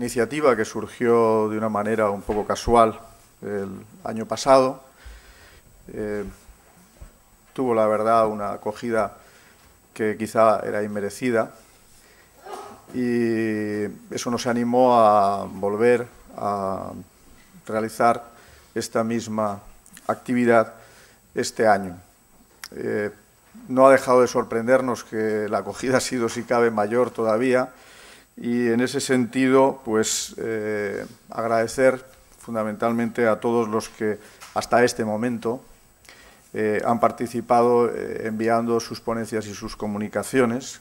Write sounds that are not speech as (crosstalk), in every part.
iniciativa que surgió de una manera un poco casual el año pasado. Eh, tuvo, la verdad, una acogida que quizá era inmerecida y eso nos animó a volver a realizar esta misma actividad este año. Eh, no ha dejado de sorprendernos que la acogida ha sido, si cabe, mayor todavía y en ese sentido, pues eh, agradecer fundamentalmente a todos los que hasta este momento eh, han participado enviando sus ponencias y sus comunicaciones,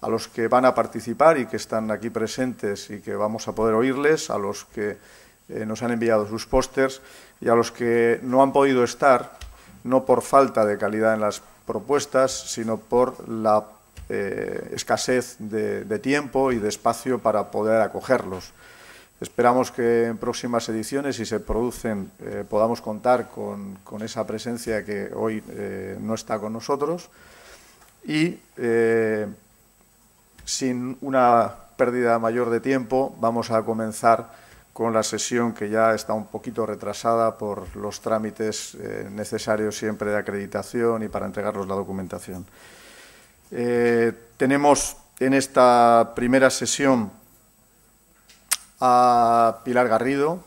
a los que van a participar y que están aquí presentes y que vamos a poder oírles, a los que nos han enviado sus pósters y a los que no han podido estar, no por falta de calidad en las propuestas, sino por la eh, escasez de, tiempo y de espacio para poder acogerlos. Esperamos que en próximas ediciones, si se producen, eh, podamos contar con, esa presencia que hoy eh, no está con nosotros y sin una pérdida mayor de tiempo vamos a comenzar con la sesión que ya está un poquito retrasada por los trámites necesarios siempre de acreditación y para entregarlos la documentación. Eh, tenemos en esta primera sesión a Pilar Garrido,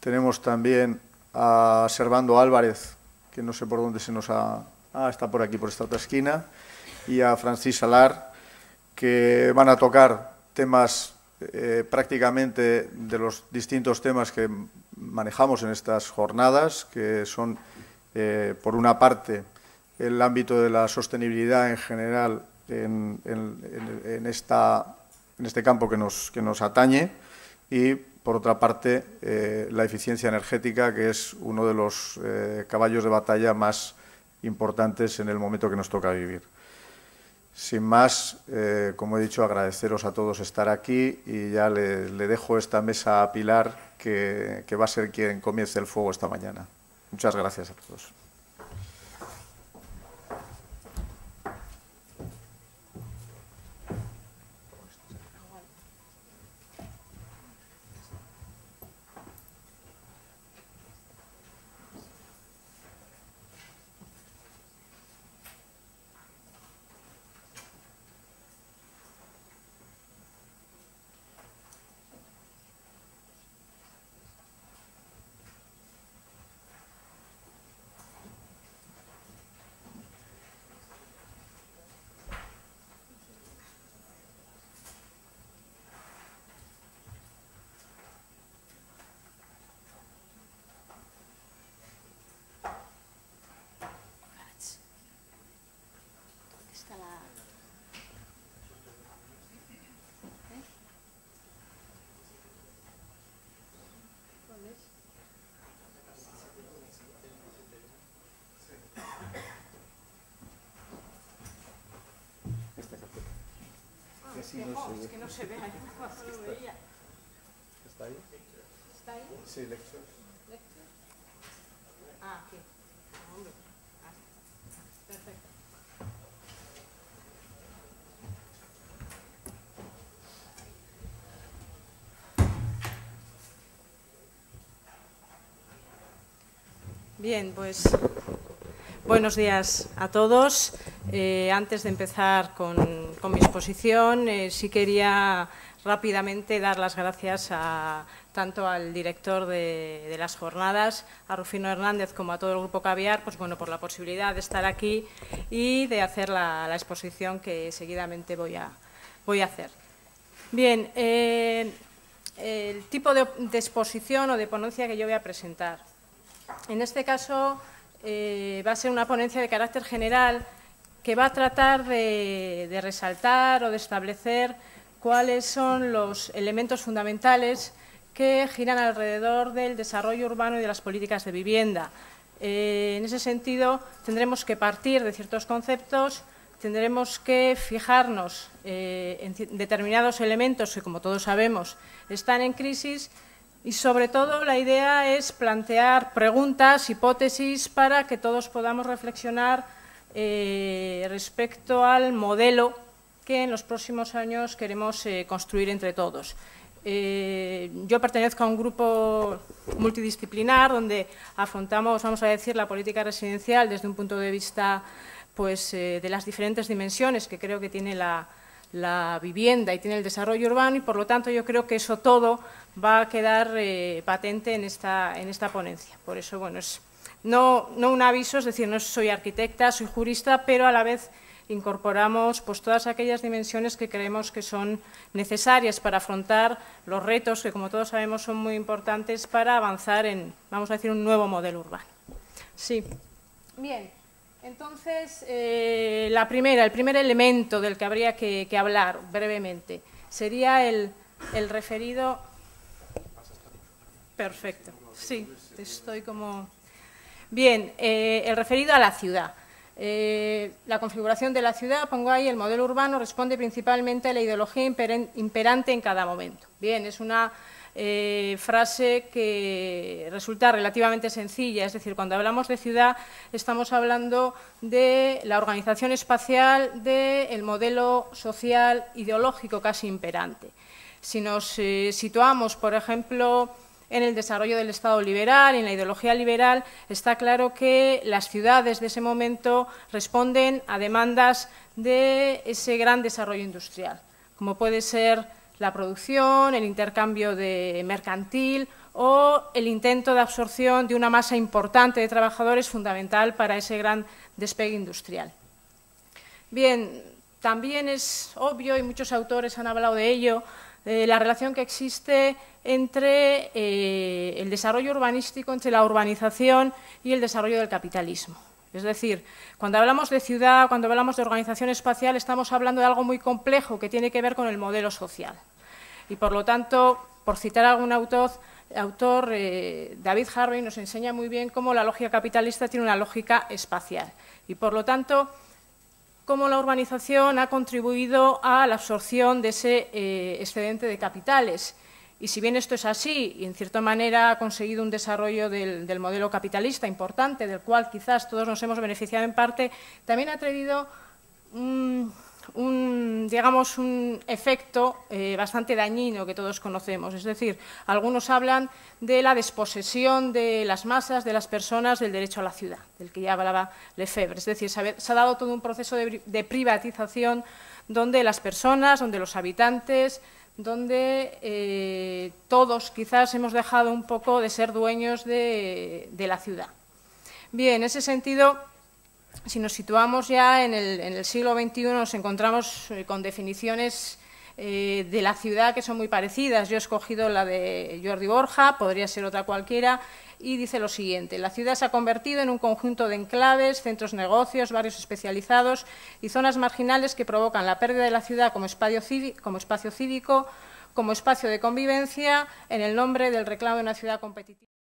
tenemos también a Servando Álvarez, que no sé por dónde se nos ha... Ah, está por aquí, por esta otra esquina, y a Francis Salar, que van a tocar temas eh, prácticamente de los distintos temas que manejamos en estas jornadas, que son, eh, por una parte, el ámbito de la sostenibilidad en general en, este campo que nos, que nos atañe y, por otra parte, eh, la eficiencia energética, que es uno de los caballos de batalla más importantes en el momento que nos toca vivir. Sin más, eh, como he dicho, agradeceros a todos estar aquí y ya le, dejo esta mesa a Pilar, que va a ser quien comience el fuego esta mañana. Muchas gracias a todos. Sí, no se Es que no se ve, ahí no lo veía. ¿Está ahí? ¿Está ahí? Sí, lectures. ¿Lectures? Ah, aquí. Hombre. Ah, perfecto. Bien, pues buenos días a todos. Eh, antes de empezar con, mi exposición, eh, sí quería rápidamente dar las gracias tanto al director de, las jornadas, a Rufino Hernández, como a todo el Grupo Caviar, pues bueno, por la posibilidad de estar aquí y de hacer la, exposición que seguidamente voy a, voy a hacer. Bien, eh, el tipo de, exposición o de ponencia que yo voy a presentar. En este caso va a ser una ponencia de carácter general que va a tratar de, resaltar o de establecer cuáles son los elementos fundamentales que giran alrededor del desarrollo urbano y de las políticas de vivienda. Eh, en ese sentido, tendremos que partir de ciertos conceptos, tendremos que fijarnos eh, en determinados elementos que, como todos sabemos, están en crisis y, sobre todo, la idea es plantear preguntas, hipótesis, para que todos podamos reflexionar eh, respecto al modelo que en los próximos años queremos eh, construir entre todos. Eh, yo pertenezco a un grupo multidisciplinar donde afrontamos, vamos a decir, la política residencial desde un punto de vista pues, de las diferentes dimensiones que creo que tiene la, vivienda y tiene el desarrollo urbano y, por lo tanto, yo creo que eso todo va a quedar eh, patente en esta, en esta ponencia. Por eso, bueno, es no, no un aviso, es decir, no soy arquitecta, soy jurista, pero a la vez incorporamos pues, todas aquellas dimensiones que creemos que son necesarias para afrontar los retos que, como todos sabemos, son muy importantes para avanzar en, vamos a decir, un nuevo modelo urbano. Sí. Bien. Entonces, eh, la primera, el primer elemento del que habría que, hablar brevemente sería el, el referido. Perfecto. Sí, estoy como. Bien, eh, el referido a la ciudad. Eh, la configuración de la ciudad, pongo ahí, el modelo urbano responde principalmente a la ideología imperante en cada momento. Bien, es una eh, frase que resulta relativamente sencilla, es decir, cuando hablamos de ciudad estamos hablando de la organización espacial del modelo social ideológico casi imperante. Si nos situamos, por ejemplo, en el desarrollo del Estado liberal, en la ideología liberal, está claro que las ciudades de ese momento responden a demandas de ese gran desarrollo industrial, como puede ser la producción, el intercambio de mercantil o el intento de absorción de una masa importante de trabajadores fundamental para ese gran despegue industrial. Bien, también es obvio, y muchos autores han hablado de ello, eh, la relación que existe entre eh, el desarrollo urbanístico, entre la urbanización y el desarrollo del capitalismo. Es decir, cuando hablamos de ciudad, cuando hablamos de organización espacial, estamos hablando de algo muy complejo que tiene que ver con el modelo social. Y por lo tanto, por citar algún autor, autor eh, David Harvey nos enseña muy bien cómo la lógica capitalista tiene una lógica espacial. Y por lo tanto, cómo la urbanización ha contribuido a la absorción de ese eh, excedente de capitales. Y si bien esto es así, y en cierta manera ha conseguido un desarrollo del, modelo capitalista importante, del cual quizás todos nos hemos beneficiado en parte, también ha traído un, digamos, un efecto eh, bastante dañino que todos conocemos. Es decir, algunos hablan de la desposesión de las masas, de las personas, del derecho a la ciudad, del que ya hablaba Lefebvre. Es decir, se ha, dado todo un proceso de, privatización donde las personas, donde los habitantes, donde eh, todos quizás hemos dejado un poco de ser dueños de, de la ciudad. Bien, en ese sentido, si nos situamos ya en el, siglo XXI, nos encontramos eh, con definiciones eh, de la ciudad que son muy parecidas. Yo he escogido la de Jordi Borja, podría ser otra cualquiera, y dice lo siguiente. La ciudad se ha convertido en un conjunto de enclaves, centros negocios, barrios especializados y zonas marginales que provocan la pérdida de la ciudad como espacio cívico, como espacio de convivencia, en el nombre del reclamo de una ciudad competitiva.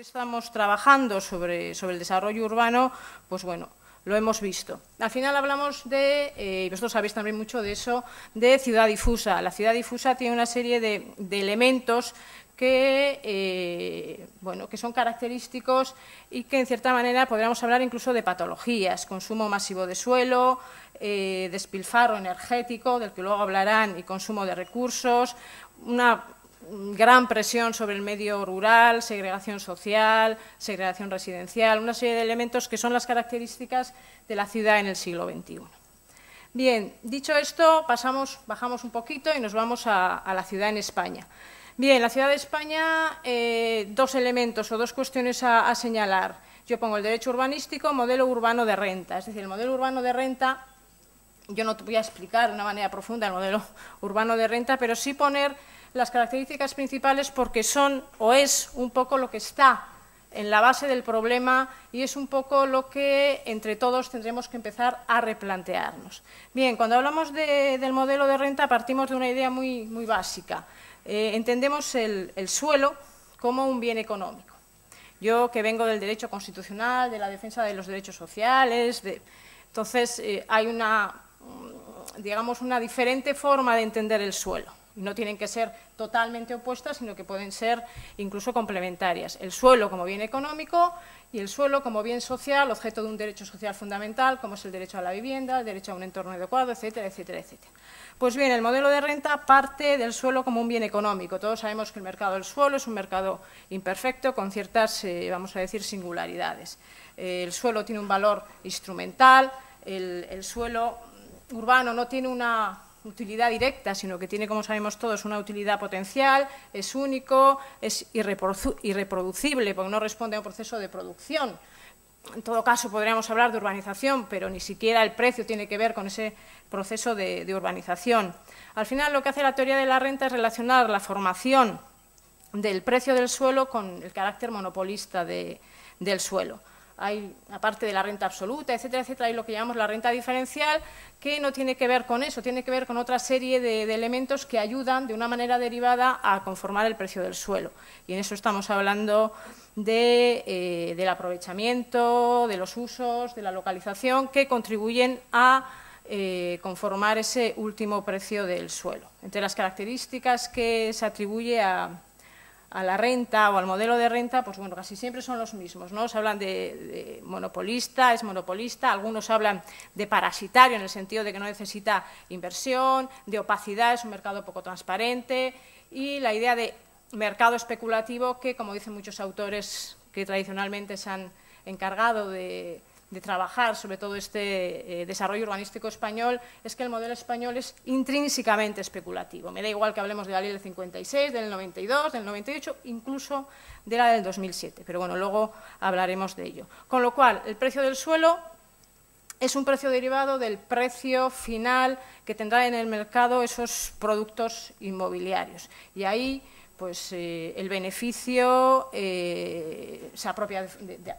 Estamos trabajando sobre, sobre el desarrollo urbano, pues bueno, lo hemos visto. Al final hablamos de, eh, y vosotros sabéis también mucho de eso, de ciudad difusa. La ciudad difusa tiene una serie de, elementos que, eh, bueno, que son característicos y que, en cierta manera, podríamos hablar incluso de patologías. Consumo masivo de suelo, eh, despilfarro energético, del que luego hablarán, y consumo de recursos, una gran presión sobre el medio rural, segregación social, segregación residencial, una serie de elementos que son las características de la ciudad en el siglo XXI. Bien, dicho esto, pasamos, bajamos un poquito y nos vamos a, la ciudad en España. Bien, la ciudad de España, eh, dos elementos o dos cuestiones a, señalar. Yo pongo el derecho urbanístico, modelo urbano de renta. Es decir, el modelo urbano de renta, yo no te voy a explicar de una manera profunda el modelo urbano de renta, pero sí poner las características principales porque son o es un poco lo que está en la base del problema y es un poco lo que entre todos tendremos que empezar a replantearnos. Bien, cuando hablamos del modelo de renta partimos de una idea muy, muy básica. Eh, entendemos el, suelo como un bien económico. Yo que vengo del derecho constitucional, de la defensa de los derechos sociales, entonces eh, hay una, digamos, una diferente forma de entender el suelo. No tienen que ser totalmente opuestas, sino que pueden ser incluso complementarias. El suelo como bien económico y el suelo como bien social, objeto de un derecho social fundamental, como es el derecho a la vivienda, el derecho a un entorno adecuado, etcétera, etcétera, etcétera. Pues bien, el modelo de renta parte del suelo como un bien económico. Todos sabemos que el mercado del suelo es un mercado imperfecto con ciertas, eh, vamos a decir, singularidades. Eh, el suelo tiene un valor instrumental, el suelo urbano no tiene una utilidad directa, sino que tiene, como sabemos todos, una utilidad potencial, es único, es irreproducible, porque no responde a un proceso de producción. En todo caso, podríamos hablar de urbanización, pero ni siquiera el precio tiene que ver con ese proceso de, urbanización. Al final, lo que hace la teoría de la renta es relacionar la formación del precio del suelo con el carácter monopolista del suelo hay, aparte de la renta absoluta, etcétera, etcétera, hay lo que llamamos la renta diferencial, que no tiene que ver con eso, tiene que ver con otra serie de, elementos que ayudan de una manera derivada a conformar el precio del suelo. Y en eso estamos hablando eh, del aprovechamiento, de los usos, de la localización, que contribuyen a eh, conformar ese último precio del suelo. Entre las características que se atribuye a, a la renta o al modelo de renta, pues bueno, casi siempre son los mismos, ¿no? Se hablan de, monopolista, es monopolista, algunos hablan de parasitario en el sentido de que no necesita inversión, de opacidad, es un mercado poco transparente y la idea de mercado especulativo que, como dicen muchos autores que tradicionalmente se han encargado de, de trabajar sobre todo este eh, desarrollo urbanístico español es que el modelo español es intrínsecamente especulativo. Me da igual que hablemos de la ley del 56, del 92, del 98, incluso de la del 2007, pero bueno, luego hablaremos de ello. Con lo cual, el precio del suelo es un precio derivado del precio final que tendrá en el mercado esos productos inmobiliarios. Y ahí, pues, eh, el beneficio eh, se apropia de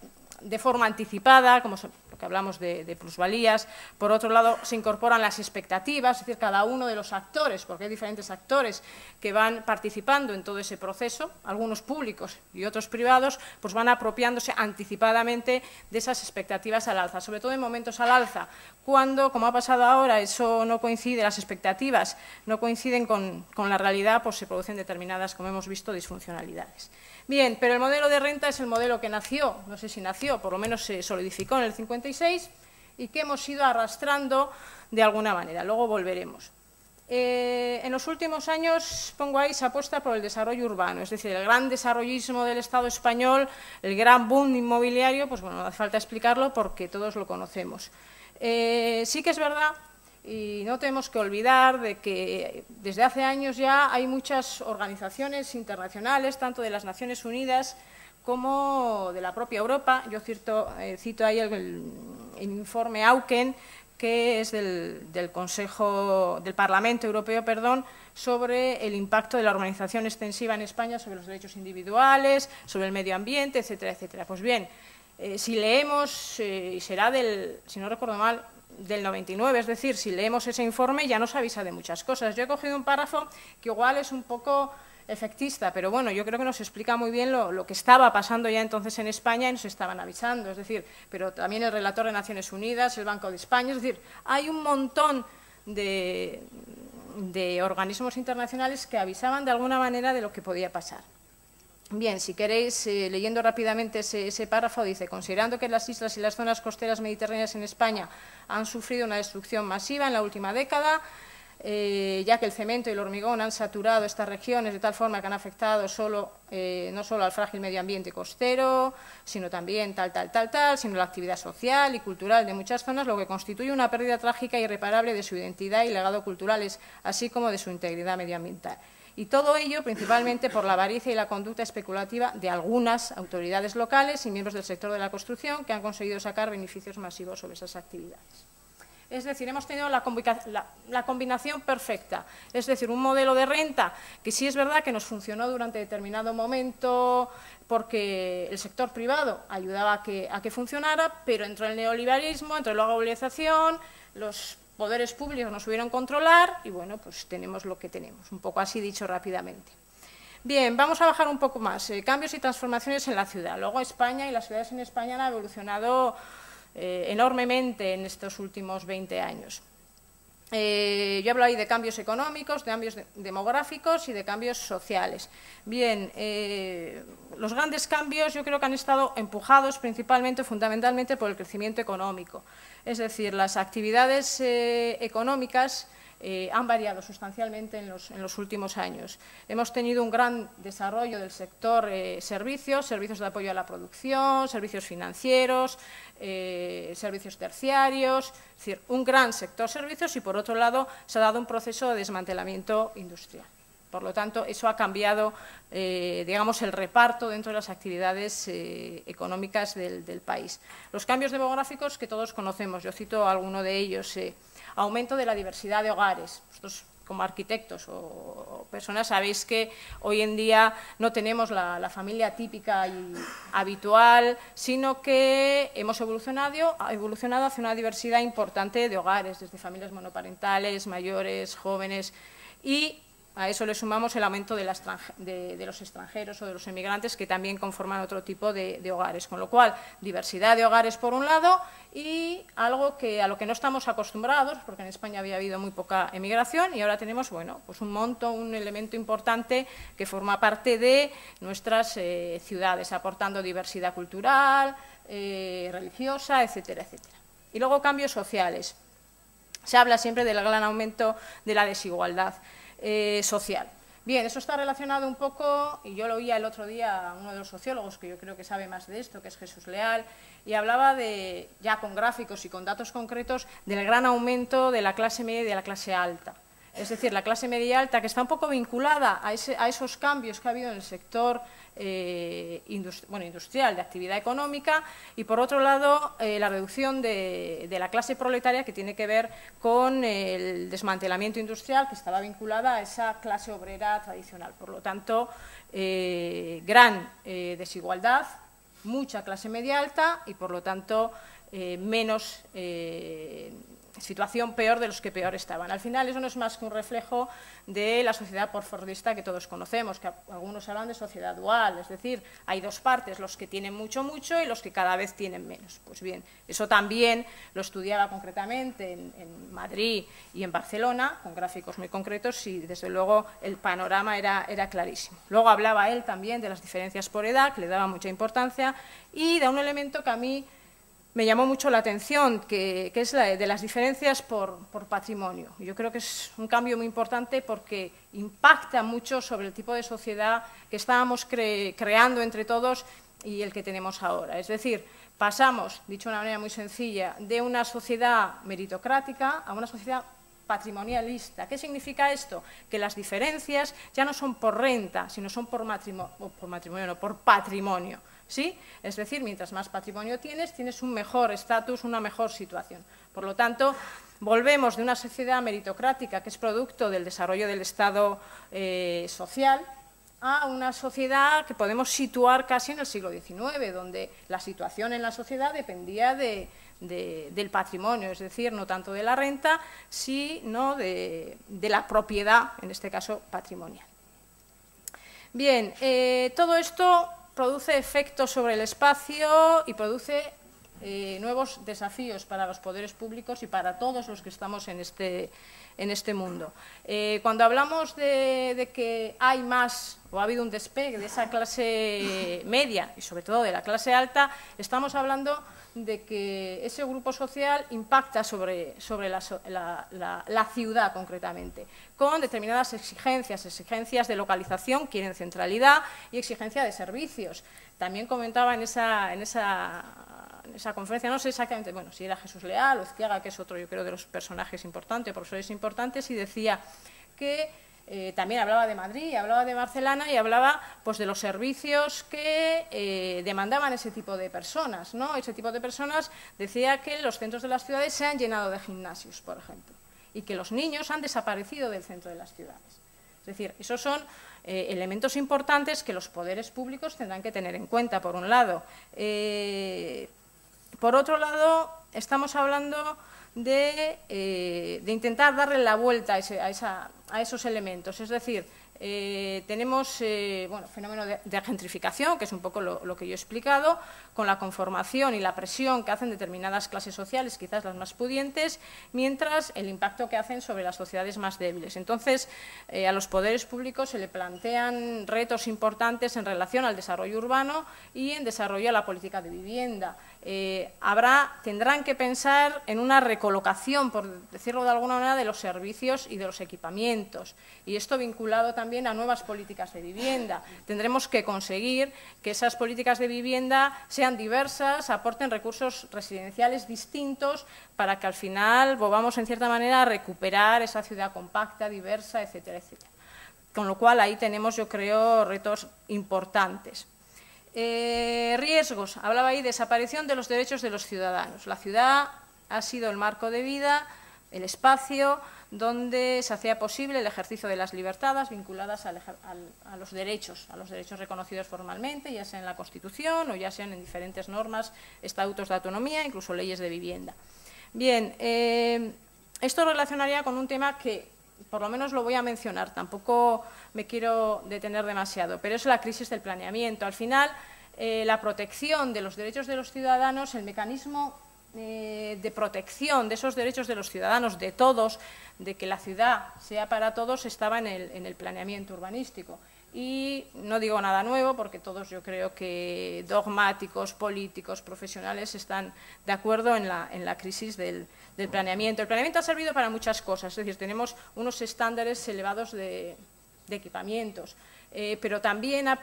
forma anticipada, como que hablamos de, plusvalías. Por otro lado, se incorporan las expectativas, es decir, cada uno de los actores, porque hay diferentes actores que van participando en todo ese proceso, algunos públicos y otros privados, pues van apropiándose anticipadamente de esas expectativas al alza, sobre todo en momentos al alza, cuando, como ha pasado ahora, eso no coincide, las expectativas no coinciden con, con la realidad, pues se producen determinadas, como hemos visto, disfuncionalidades. Bien, pero el modelo de renta es el modelo que nació, no sé si nació, por lo menos se solidificó en el 56 y que hemos ido arrastrando de alguna manera. Luego volveremos. Eh, en los últimos años, pongo ahí, se apuesta por el desarrollo urbano, es decir, el gran desarrollismo del Estado español, el gran boom inmobiliario, pues bueno, no hace falta explicarlo porque todos lo conocemos. Eh, sí que es verdad y no tenemos que olvidar de que desde hace años ya hay muchas organizaciones internacionales, tanto de las Naciones Unidas como de la propia Europa. Yo cito, eh, cito ahí el, informe Auken, que es del, Consejo, del Parlamento Europeo, perdón, sobre el impacto de la urbanización extensiva en España sobre los derechos individuales, sobre el medio ambiente, etcétera, etcétera. Pues bien, eh, si leemos, eh, y será del, si no recuerdo mal, del 99, es decir, si leemos ese informe ya nos avisa de muchas cosas. Yo he cogido un párrafo que igual es un poco efectista, pero bueno, yo creo que nos explica muy bien lo, que estaba pasando ya entonces en España y nos estaban avisando, es decir, pero también el relator de Naciones Unidas, el Banco de España, es decir, hay un montón de organismos internacionales que avisaban de alguna manera de lo que podía pasar. Bien, si queréis, eh, leyendo rápidamente ese, párrafo, dice, considerando que las islas y las zonas costeras mediterráneas en España han sufrido una destrucción masiva en la última década, eh, ya que el cemento y el hormigón han saturado estas regiones de tal forma que han afectado solo, eh, no solo al frágil medio ambiente costero, sino también tal, tal, tal, tal, sino la actividad social y cultural de muchas zonas, lo que constituye una pérdida trágica e irreparable de su identidad y legado culturales, así como de su integridad medioambiental. Y todo ello principalmente por la avaricia y la conducta especulativa de algunas autoridades locales y miembros del sector de la construcción que han conseguido sacar beneficios masivos sobre esas actividades. Es decir, hemos tenido la, combinación perfecta, es decir, un modelo de renta que sí es verdad que nos funcionó durante determinado momento porque el sector privado ayudaba a que, a que funcionara, pero entró el neoliberalismo, entró la globalización, los poderes públicos nos subieron controlar y bueno, pues tenemos lo que tenemos, un poco así dicho rápidamente. Bien, vamos a bajar un poco más. Eh, cambios y transformaciones en la ciudad. Luego España y las ciudades en España han evolucionado eh, enormemente en estos últimos 20 años. Eh, yo hablo ahí de cambios económicos, de cambios demográficos y de cambios sociales. Bien, eh, los grandes cambios yo creo que han estado empujados principalmente, fundamentalmente, por el crecimiento económico. Es decir, las actividades eh, económicas eh, han variado sustancialmente en los, últimos años. Hemos tenido un gran desarrollo del sector eh, servicios, servicios de apoyo a la producción, servicios financieros, servicios terciarios, es decir, un gran sector servicios y, por otro lado, se ha dado un proceso de desmantelamiento industrial. Por lo tanto, eso ha cambiado, digamos, el reparto dentro de las actividades económicas del, país. Los cambios demográficos que todos conocemos, yo cito alguno de ellos, aumento de la diversidad de hogares. Vosotros, como arquitectos o, personas, sabéis que hoy en día no tenemos la, familia típica y habitual, sino que hemos evolucionado, evolucionado hacia una diversidad importante de hogares, desde familias monoparentales, mayores, jóvenes, y a eso le sumamos el aumento de, los extranjeros o de los emigrantes que también conforman otro tipo de, hogares. Con lo cual, diversidad de hogares por un lado y algo que a lo que no estamos acostumbrados, porque en España había habido muy poca emigración y ahora tenemos bueno, pues un monto, un elemento importante que forma parte de nuestras eh, ciudades, aportando diversidad cultural, eh, religiosa, etcétera, etcétera. Y luego cambios sociales. Se habla siempre del gran aumento de la desigualdad. Eh, social. Bien, eso está relacionado un poco, y yo lo oía el otro día a uno de los sociólogos que yo creo que sabe más de esto, que es Jesús Leal, y hablaba de, ya con gráficos y con datos concretos, del gran aumento de la clase media y de la clase alta. Es decir, la clase media alta, que está un poco vinculada a, esos cambios que ha habido en el sector eh, industrial, de actividad económica, y por otro lado, eh, la reducción de, la clase proletaria, que tiene que ver con el desmantelamiento industrial, que estaba vinculada a esa clase obrera tradicional. Por lo tanto, eh, gran desigualdad, mucha clase media alta y, por lo tanto, menos situación peor de los que peor estaban. Al final eso no es más que un reflejo de la sociedad porfordista que todos conocemos, que algunos hablan de sociedad dual, es decir, hay dos partes, los que tienen mucho, mucho y los que cada vez tienen menos. Pues bien, eso también lo estudiaba concretamente en, Madrid y en Barcelona, con gráficos muy concretos y desde luego el panorama era, era clarísimo. Luego hablaba él también de las diferencias por edad, que le daba mucha importancia, y de un elemento que a mí me llamó mucho la atención, que, es la de las diferencias por, patrimonio. Yo creo que es un cambio muy importante porque impacta mucho sobre el tipo de sociedad que estábamos creando entre todos y el que tenemos ahora. Es decir, pasamos, dicho de una manera muy sencilla, de una sociedad meritocrática a una sociedad patrimonialista. ¿Qué significa esto? Que las diferencias ya no son por renta, sino son por matrimonio, por, matrimonio, no, por patrimonio. ¿Sí? Es decir, mientras más patrimonio tienes, tienes un mejor estatus, una mejor situación. Por lo tanto, volvemos de una sociedad meritocrática que es producto del desarrollo del Estado eh, social a una sociedad que podemos situar casi en el siglo XIX, donde la situación en la sociedad dependía del patrimonio, es decir, no tanto de la renta, sino de, la propiedad, en este caso patrimonial. Bien, eh, todo esto produce efectos sobre el espacio y produce eh, nuevos desafíos para los poderes públicos y para todos los que estamos en este, en este mundo. Eh, cuando hablamos de, que hay más o ha habido un despegue de esa clase media y sobre todo de la clase alta, estamos hablando de que ese grupo social impacta sobre, sobre la, ciudad concretamente, con determinadas exigencias, exigencias de localización, quieren centralidad y exigencia de servicios. También comentaba en esa, en esa, en esa conferencia, no sé exactamente, bueno, si era Jesús Leal o Ezquiaga, que es otro, yo creo, de los personajes importantes, profesores importantes, y decía que eh, también hablaba de Madrid, hablaba de Barcelona y hablaba pues, de los servicios que eh, demandaban ese tipo de personas. ¿no? Ese tipo de personas decía que los centros de las ciudades se han llenado de gimnasios, por ejemplo, y que los niños han desaparecido del centro de las ciudades. Es decir, esos son eh, elementos importantes que los poderes públicos tendrán que tener en cuenta, por un lado. por otro lado, estamos hablando de, intentar darle la vuelta a, a, esa, esos elementos. Es decir, Eh, tenemos eh, bueno, fenómeno de, gentrificación, que es un poco lo, que yo he explicado, con la conformación y la presión que hacen determinadas clases sociales, quizás las más pudientes, mientras el impacto que hacen sobre las sociedades más débiles. Entonces, eh, a los poderes públicos se le plantean retos importantes en relación al desarrollo urbano y en desarrollo a la política de vivienda. Habrá, tendrán que pensar en una recolocación, por decirlo de alguna manera, de los servicios y de los equipamientos. Y esto vinculado también a nuevas políticas de vivienda. Tendremos que conseguir que esas políticas de vivienda sean diversas, aporten recursos residenciales distintos para que al final volvamos en cierta manera a recuperar esa ciudad compacta, diversa, etcétera, etcétera. Con lo cual ahí tenemos, yo creo, retos importantes. Eh, riesgos. Hablaba ahí de desaparición de los derechos de los ciudadanos. La ciudad ha sido el marco de vida, el espacio donde se hacía posible el ejercicio de las libertades vinculadas a los derechos, a los derechos reconocidos formalmente, ya sea en la Constitución o ya sean en diferentes normas, estatutos de autonomía, incluso leyes de vivienda. Bien, eh, esto relacionaría con un tema que por lo menos lo voy a mencionar, tampoco me quiero detener demasiado, pero es la crisis del planeamiento. Al final, eh, la protección de los derechos de los ciudadanos, el mecanismo eh, de protección de esos derechos de los ciudadanos, de todos, de que la ciudad sea para todos, estaba en el, planeamiento urbanístico. Y no digo nada nuevo, porque todos yo creo que dogmáticos, políticos, profesionales están de acuerdo en la, crisis del, planeamiento. El planeamiento ha servido para muchas cosas, es decir, tenemos unos estándares elevados de, equipamientos, eh, pero también ha,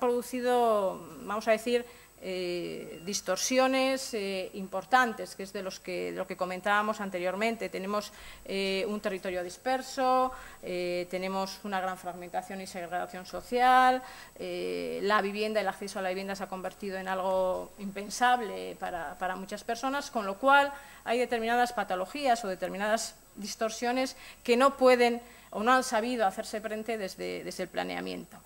producido, vamos a decir, eh, distorsiones eh, importantes, que es de, los que, lo que comentábamos anteriormente. Tenemos eh, un territorio disperso, tenemos una gran fragmentación y segregación social, la vivienda, el acceso a la vivienda se ha convertido en algo impensable para, muchas personas, con lo cual hay determinadas patologías o determinadas distorsiones que no pueden o no han sabido hacerse frente desde, desde el planeamiento.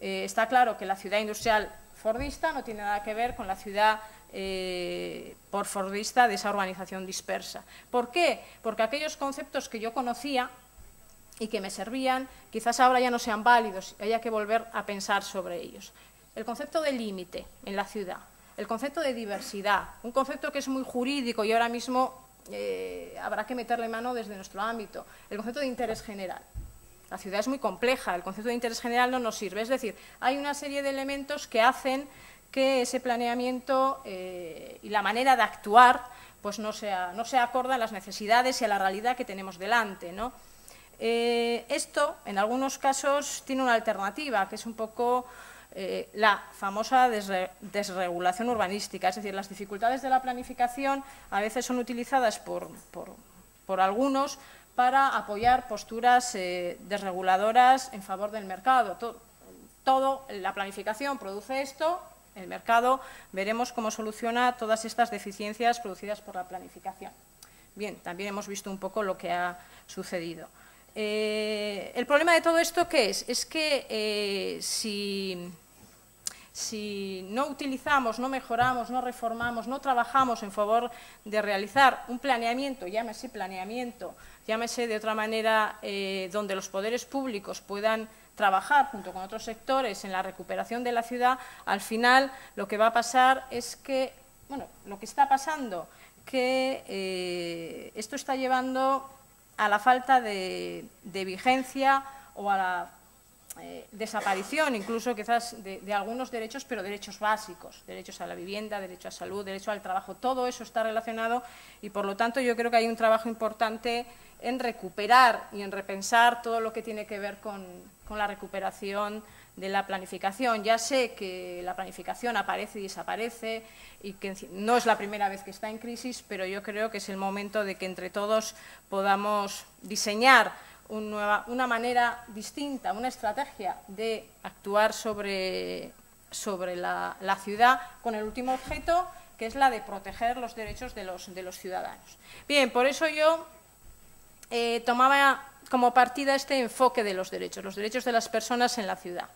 está claro que la ciudad industrial fordista no tiene nada que ver con la ciudad eh, por fordista de esa urbanización dispersa. ¿Por qué? Porque aquellos conceptos que yo conocía y que me servían, quizás ahora ya no sean válidos, y haya que volver a pensar sobre ellos. El concepto de límite en la ciudad, el concepto de diversidad, un concepto que es muy jurídico y ahora mismo eh, habrá que meterle mano desde nuestro ámbito, el concepto de interés general. La ciudad es muy compleja, el concepto de interés general no nos sirve. Es decir, hay una serie de elementos que hacen que ese planeamiento eh, y la manera de actuar pues no sea, no sea acorde a las necesidades y a la realidad que tenemos delante. Eh, esto, en algunos casos, tiene una alternativa, que es un poco eh, la famosa desregulación urbanística. Es decir, las dificultades de la planificación a veces son utilizadas por, por algunos para apoyar posturas eh, desreguladoras en favor del mercado. Todo, la planificación produce esto, el mercado veremos cómo soluciona todas estas deficiencias producidas por la planificación. Bien, también hemos visto un poco lo que ha sucedido. Eh, el problema de todo esto, ¿qué es? Es que eh, si si no utilizamos, no mejoramos, no reformamos, no trabajamos en favor de realizar un planeamiento, llámese planeamiento, llámese de otra manera, eh, donde los poderes públicos puedan trabajar junto con otros sectores en la recuperación de la ciudad, al final lo que va a pasar es que, bueno, lo que está pasando, que eh, esto está llevando a la falta de vigencia o a la eh, desaparición incluso quizás de, algunos derechos, pero derechos básicos, derechos a la vivienda, derecho a salud, derecho al trabajo, todo eso está relacionado y por lo tanto yo creo que hay un trabajo importante en recuperar y en repensar todo lo que tiene que ver con, la recuperación de la planificación. Ya sé que la planificación aparece y desaparece y que no es la primera vez que está en crisis, pero yo creo que es el momento de que entre todos podamos diseñar una, manera distinta, una estrategia de actuar sobre, sobre la, ciudad con el último objeto, que es la de proteger los derechos de los, de los ciudadanos. Bien, por eso yo eh, tomaba como partida este enfoque de los derechos, los derechos de las personas en la ciudad.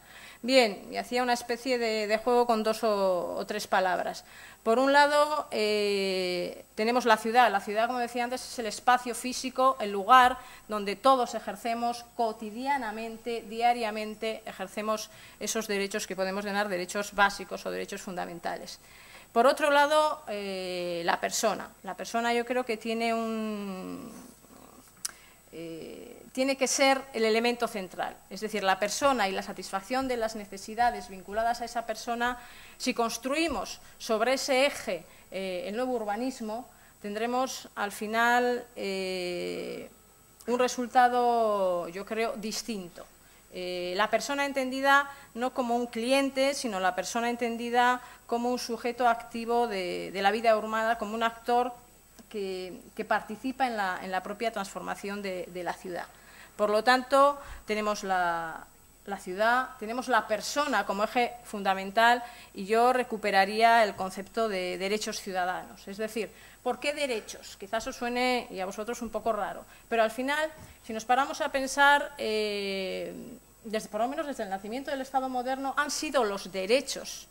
Bien, y hacía una especie de, juego con dos o, tres palabras. Por un lado, eh, tenemos la ciudad. La ciudad, como decía antes, es el espacio físico, el lugar donde todos ejercemos cotidianamente, diariamente, ejercemos esos derechos que podemos llamar derechos básicos o derechos fundamentales. Por otro lado, eh, la persona. La persona yo creo que tiene un... Eh, tiene que ser el elemento central. Es decir, la persona y la satisfacción de las necesidades vinculadas a esa persona, si construimos sobre ese eje eh, el nuevo urbanismo, tendremos al final eh, un resultado, yo creo, distinto. La persona entendida no como un cliente, sino la persona entendida como un sujeto activo de, la vida urbana, como un actor que, participa en la, propia transformación de la ciudad. Por lo tanto, tenemos la, ciudad, tenemos la persona como eje fundamental y yo recuperaría el concepto de derechos ciudadanos. Es decir, ¿por qué derechos? Quizás os suene y a vosotros un poco raro, pero al final, si nos paramos a pensar, eh, desde, por lo menos desde el nacimiento del Estado moderno, han sido los derechos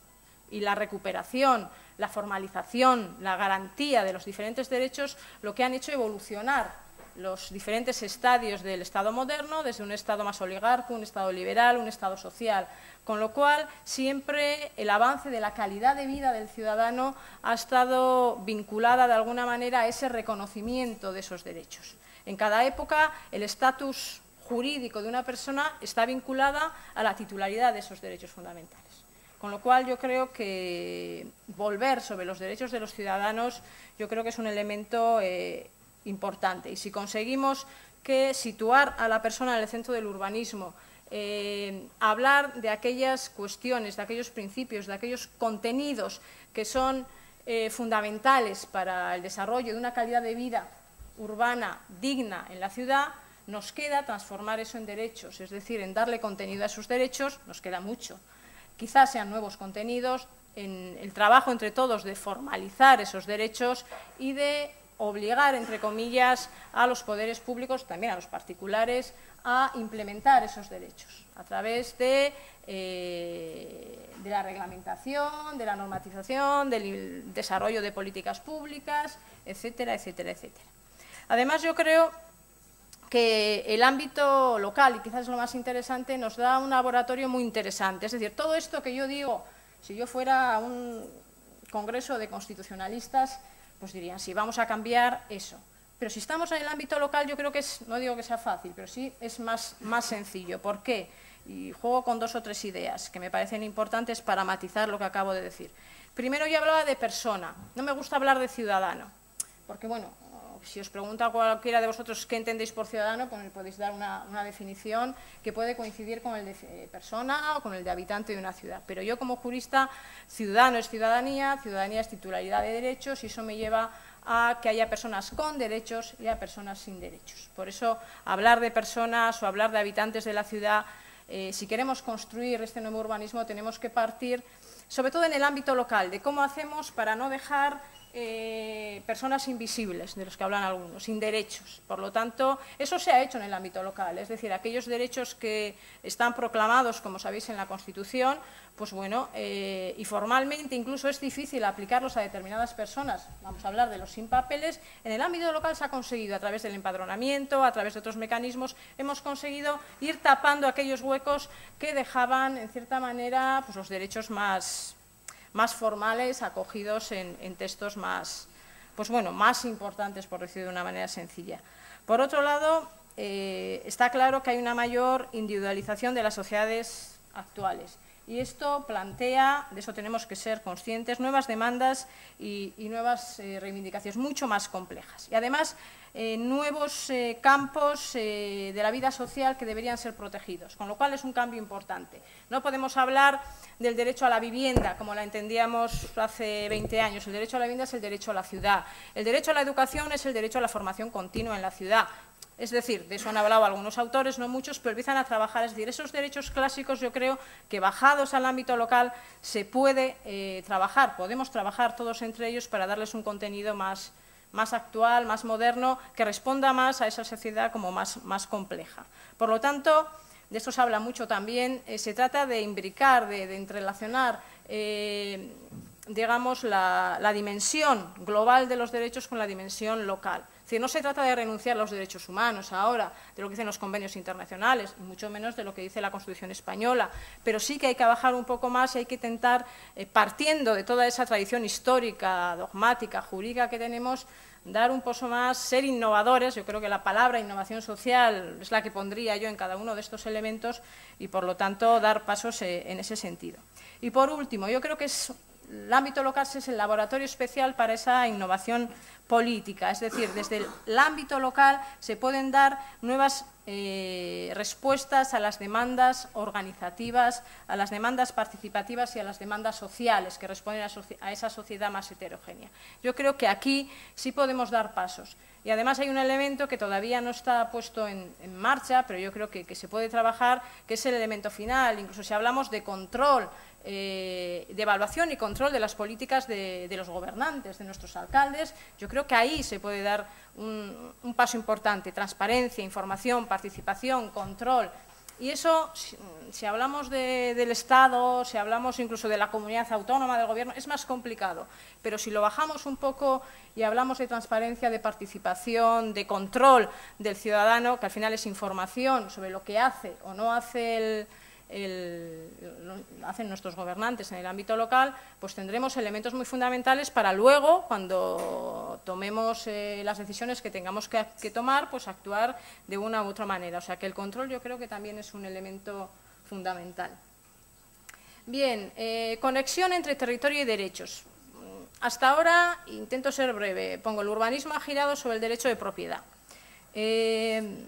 y la recuperación, la formalización, la garantía de los diferentes derechos lo que han hecho evolucionar los diferentes estadios del Estado moderno, desde un Estado más oligarco, un Estado liberal, un Estado social, con lo cual siempre el avance de la calidad de vida del ciudadano ha estado vinculada de alguna manera a ese reconocimiento de esos derechos. En cada época el estatus jurídico de una persona está vinculada a la titularidad de esos derechos fundamentales. Con lo cual yo creo que volver sobre los derechos de los ciudadanos yo creo que es un elemento eh, importante. Y si conseguimos que situar a la persona en el centro del urbanismo, eh, hablar de aquellas cuestiones, de aquellos principios, de aquellos contenidos que son eh, fundamentales para el desarrollo de una calidad de vida urbana digna en la ciudad, nos queda transformar eso en derechos, es decir, en darle contenido a esos derechos, nos queda mucho. Quizás sean nuevos contenidos, en el trabajo entre todos de formalizar esos derechos y de obligar, entre comillas, a los poderes públicos, también a los particulares, a implementar esos derechos a través de, eh, de la reglamentación, de la normatización, del desarrollo de políticas públicas, etcétera, etcétera, etcétera. Además, yo creo que el ámbito local, y quizás es lo más interesante, nos da un laboratorio muy interesante. Es decir, todo esto que yo digo, si yo fuera a un congreso de constitucionalistas, pues dirían, sí, vamos a cambiar eso. Pero si estamos en el ámbito local, yo creo que es, no digo que sea fácil, pero sí es más, más sencillo. ¿Por qué? Y juego con dos o tres ideas que me parecen importantes para matizar lo que acabo de decir. Primero yo hablaba de persona, no me gusta hablar de ciudadano, porque bueno, si os pregunta cualquiera de vosotros qué entendéis por ciudadano, pues podéis dar una, definición que puede coincidir con el de eh, persona o con el de habitante de una ciudad. Pero yo como jurista, ciudadano es ciudadanía, ciudadanía es titularidad de derechos y eso me lleva a que haya personas con derechos y a personas sin derechos. Por eso hablar de personas o hablar de habitantes de la ciudad, eh, si queremos construir este nuevo urbanismo tenemos que partir, sobre todo en el ámbito local, de cómo hacemos para no dejar eh, personas invisibles, de los que hablan algunos, sin derechos. Por lo tanto, eso se ha hecho en el ámbito local, es decir, aquellos derechos que están proclamados, como sabéis, en la Constitución, pues bueno, eh, y formalmente incluso es difícil aplicarlos a determinadas personas, vamos a hablar de los sin papeles, en el ámbito local se ha conseguido, a través del empadronamiento, a través de otros mecanismos, hemos conseguido ir tapando aquellos huecos que dejaban, en cierta manera, pues los derechos más, más formales, acogidos en, textos más, pues bueno, más importantes, por decirlo de una manera sencilla. Por otro lado, eh, está claro que hay una mayor individualización de las sociedades actuales. Y esto plantea, de eso tenemos que ser conscientes, nuevas demandas y, nuevas eh, reivindicaciones mucho más complejas. Y además, eh, nuevos eh, campos de la vida social que deberían ser protegidos, con lo cual es un cambio importante. No podemos hablar del derecho a la vivienda, como la entendíamos hace 20 años. El derecho a la vivienda es el derecho a la ciudad. El derecho a la educación es el derecho a la formación continua en la ciudad. Es decir, de eso han hablado algunos autores, no muchos, pero empiezan a trabajar. Es decir, esos derechos clásicos yo creo que bajados al ámbito local se puede eh, trabajar, podemos trabajar todos entre ellos para darles un contenido más, más actual, más moderno, que responda más a esa sociedad como más, más compleja. Por lo tanto, de esto se habla mucho también, eh, se trata de imbricar, de, entrelacionar eh, digamos, la, dimensión global de los derechos con la dimensión local. Decir, no se trata de renunciar a los derechos humanos ahora, de lo que dicen los convenios internacionales, mucho menos de lo que dice la Constitución española, pero sí que hay que bajar un poco más y hay que intentar, eh, partiendo de toda esa tradición histórica, dogmática, jurídica que tenemos, dar un poco más, ser innovadores, yo creo que la palabra innovación social es la que pondría yo en cada uno de estos elementos y, por lo tanto, dar pasos eh, en ese sentido. Y, por último, yo creo que el ámbito local es el laboratorio especial para esa innovación política. Es decir, desde el ámbito local se pueden dar nuevas eh, respuestas a las demandas organizativas, a las demandas participativas y a las demandas sociales que responden a, esa sociedad más heterogénea. Yo creo que aquí sí podemos dar pasos. Y además hay un elemento que todavía no está puesto en, marcha, pero yo creo que, que, se puede trabajar, que es el elemento final. Incluso si hablamos de control eh, de evaluación y control de las políticas de, los gobernantes, de nuestros alcaldes. Yo creo que ahí se puede dar un, paso importante, transparencia, información, participación, control. Y eso, si, hablamos del Estado, si hablamos incluso de la comunidad autónoma, del Gobierno, es más complicado. Pero si lo bajamos un poco y hablamos de transparencia, de participación, de control del ciudadano, que al final es información sobre lo que hace o no hace el, hacen nuestros gobernantes en el ámbito local, pues tendremos elementos muy fundamentales para luego, cuando tomemos eh, las decisiones que tengamos que, tomar, pues actuar de una u otra manera. O sea que el control yo creo que también es un elemento fundamental. Bien, eh, conexión entre territorio y derechos. Hasta ahora, intento ser breve, pongo el urbanismo ha girado sobre el derecho de propiedad. Eh,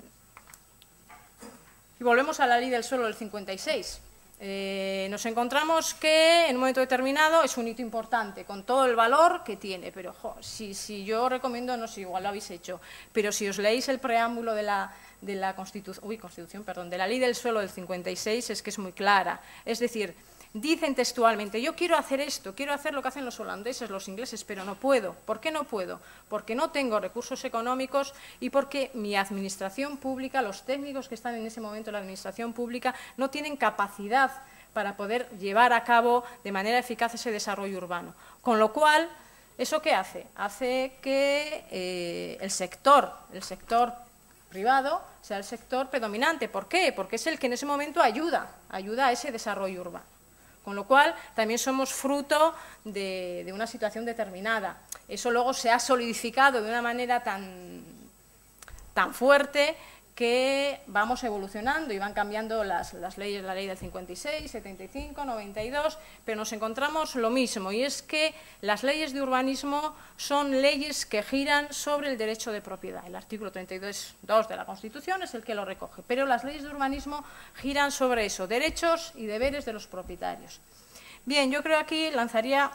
y volvemos a la ley del suelo del 56. Eh, nos encontramos que en un momento determinado es un hito importante, con todo el valor que tiene, pero si, si, yo recomiendo, no sé, igual lo habéis hecho, pero si os leéis el preámbulo de la, de la Constitución, uy, Constitución, perdón, de la ley del suelo del 56, es que es muy clara. Es decir, Dicen textualmente, yo quiero hacer esto, quiero hacer lo que hacen los holandeses, los ingleses, pero no puedo. ¿Por qué no puedo? Porque no tengo recursos económicos y porque mi administración pública, los técnicos que están en ese momento en la administración pública, no tienen capacidad para poder llevar a cabo de manera eficaz ese desarrollo urbano. Con lo cual, ¿eso qué hace? Hace que eh, el sector, el sector privado, sea el sector predominante. ¿Por qué? Porque es el que en ese momento ayuda, ayuda a ese desarrollo urbano. Con lo cual, también somos fruto de, una situación determinada. Eso luego se ha solidificado de una manera tan, tan fuerte que vamos evolucionando y van cambiando las, leyes, la ley del 56, 75, 92, pero nos encontramos lo mismo, y es que las leyes de urbanismo son leyes que giran sobre el derecho de propiedad. El artículo 32.2 de la Constitución es el que lo recoge, pero las leyes de urbanismo giran sobre eso, derechos y deberes de los propietarios. Bien, yo creo que aquí lanzaría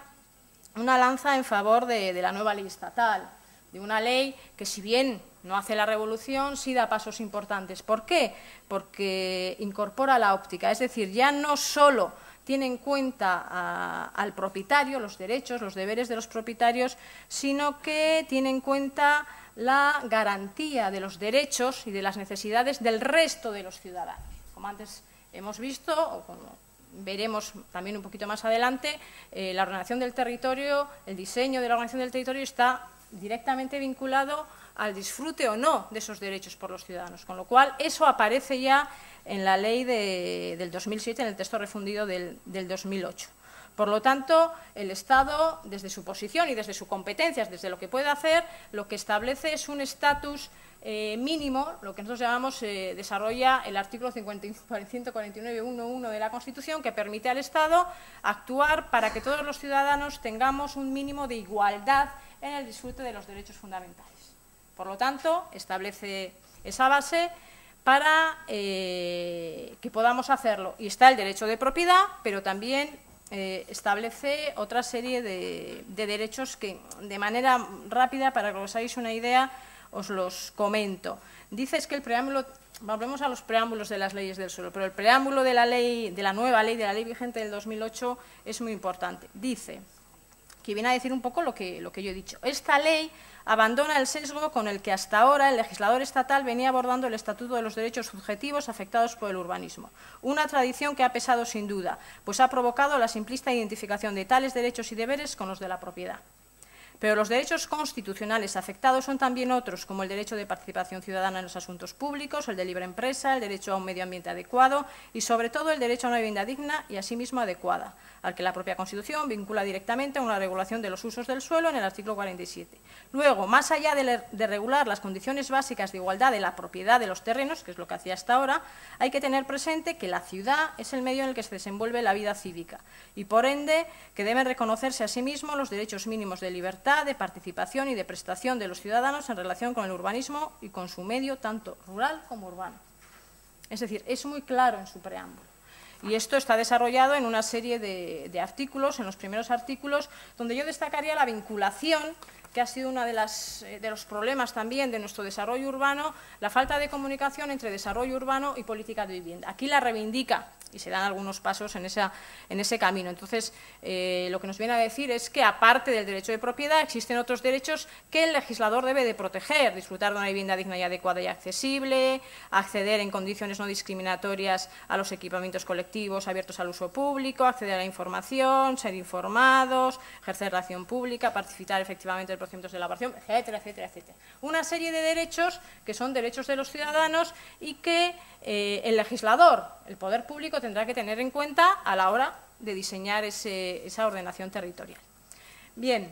una lanza en favor de la nueva ley estatal, de una ley que si bien no hace la revolución, sí da pasos importantes. ¿Por qué? Porque incorpora la óptica, es decir, ya no solo tiene en cuenta al propietario, los derechos, los deberes de los propietarios, sino que tiene en cuenta la garantía de los derechos y de las necesidades del resto de los ciudadanos. Como antes hemos visto, o como veremos también un poquito más adelante, eh, la ordenación del territorio, el diseño de la organización del territorio está directamente vinculado al disfrute o no de esos derechos por los ciudadanos. Con lo cual, eso aparece ya en la ley del 2007, en el texto refundido del, 2008. Por lo tanto, el Estado, desde su posición y desde sus competencias, desde lo que puede hacer, lo que establece es un estatus eh, mínimo, lo que nosotros llamamos, eh, desarrolla el artículo 149.1.1 de la Constitución, que permite al Estado actuar para que todos los ciudadanos tengamos un mínimo de igualdad en el disfrute de los derechos fundamentales. Por lo tanto, establece esa base para eh, que podamos hacerlo. Y está el derecho de propiedad, pero también eh, establece otra serie de, derechos que, de manera rápida, para que os hagáis una idea, os los comento. Dices que el preámbulo, volvemos a los preámbulos de las leyes del suelo, pero el preámbulo de la ley, de la nueva ley, de la ley vigente del 2008, es muy importante. Dice que viene a decir un poco lo que, lo que yo he dicho. Esta ley abandona el sesgo con el que hasta ahora el legislador estatal venía abordando el Estatuto de los Derechos Subjetivos afectados por el urbanismo. Una tradición que ha pesado sin duda, pues ha provocado la simplista identificación de tales derechos y deberes con los de la propiedad. Pero los derechos constitucionales afectados son también otros, como el derecho de participación ciudadana en los asuntos públicos, el de libre empresa, el derecho a un medio ambiente adecuado y, sobre todo, el derecho a una vivienda digna y, asimismo, adecuada, al que la propia Constitución vincula directamente a una regulación de los usos del suelo en el artículo 47. Luego, más allá de, regular las condiciones básicas de igualdad de la propiedad de los terrenos, que es lo que hacía hasta ahora, hay que tener presente que la ciudad es el medio en el que se desenvuelve la vida cívica y, por ende, que deben reconocerse a sí mismos los derechos mínimos de libertad de participación y de prestación de los ciudadanos en relación con el urbanismo y con su medio, tanto rural como urbano. Es decir, es muy claro en su preámbulo. Y esto está desarrollado en una serie de, artículos, en los primeros artículos, donde yo destacaría la vinculación que ha sido uno de, eh, de, los problemas también de nuestro desarrollo urbano, la falta de comunicación entre desarrollo urbano y política de vivienda. Aquí la reivindica y se dan algunos pasos en, esa, en ese camino. Entonces, eh, lo que nos viene a decir es que, aparte del derecho de propiedad, existen otros derechos que el legislador debe de proteger, disfrutar de una vivienda digna y adecuada y accesible, acceder en condiciones no discriminatorias a los equipamientos colectivos abiertos al uso público, acceder a la información, ser informados, ejercer la acción pública, participar efectivamente en procedimientos de elaboración, etcétera, etcétera, etcétera. Una serie de derechos que son derechos de los ciudadanos y que eh, el legislador, el poder público, tendrá que tener en cuenta a la hora de diseñar esa ordenación territorial. Bien,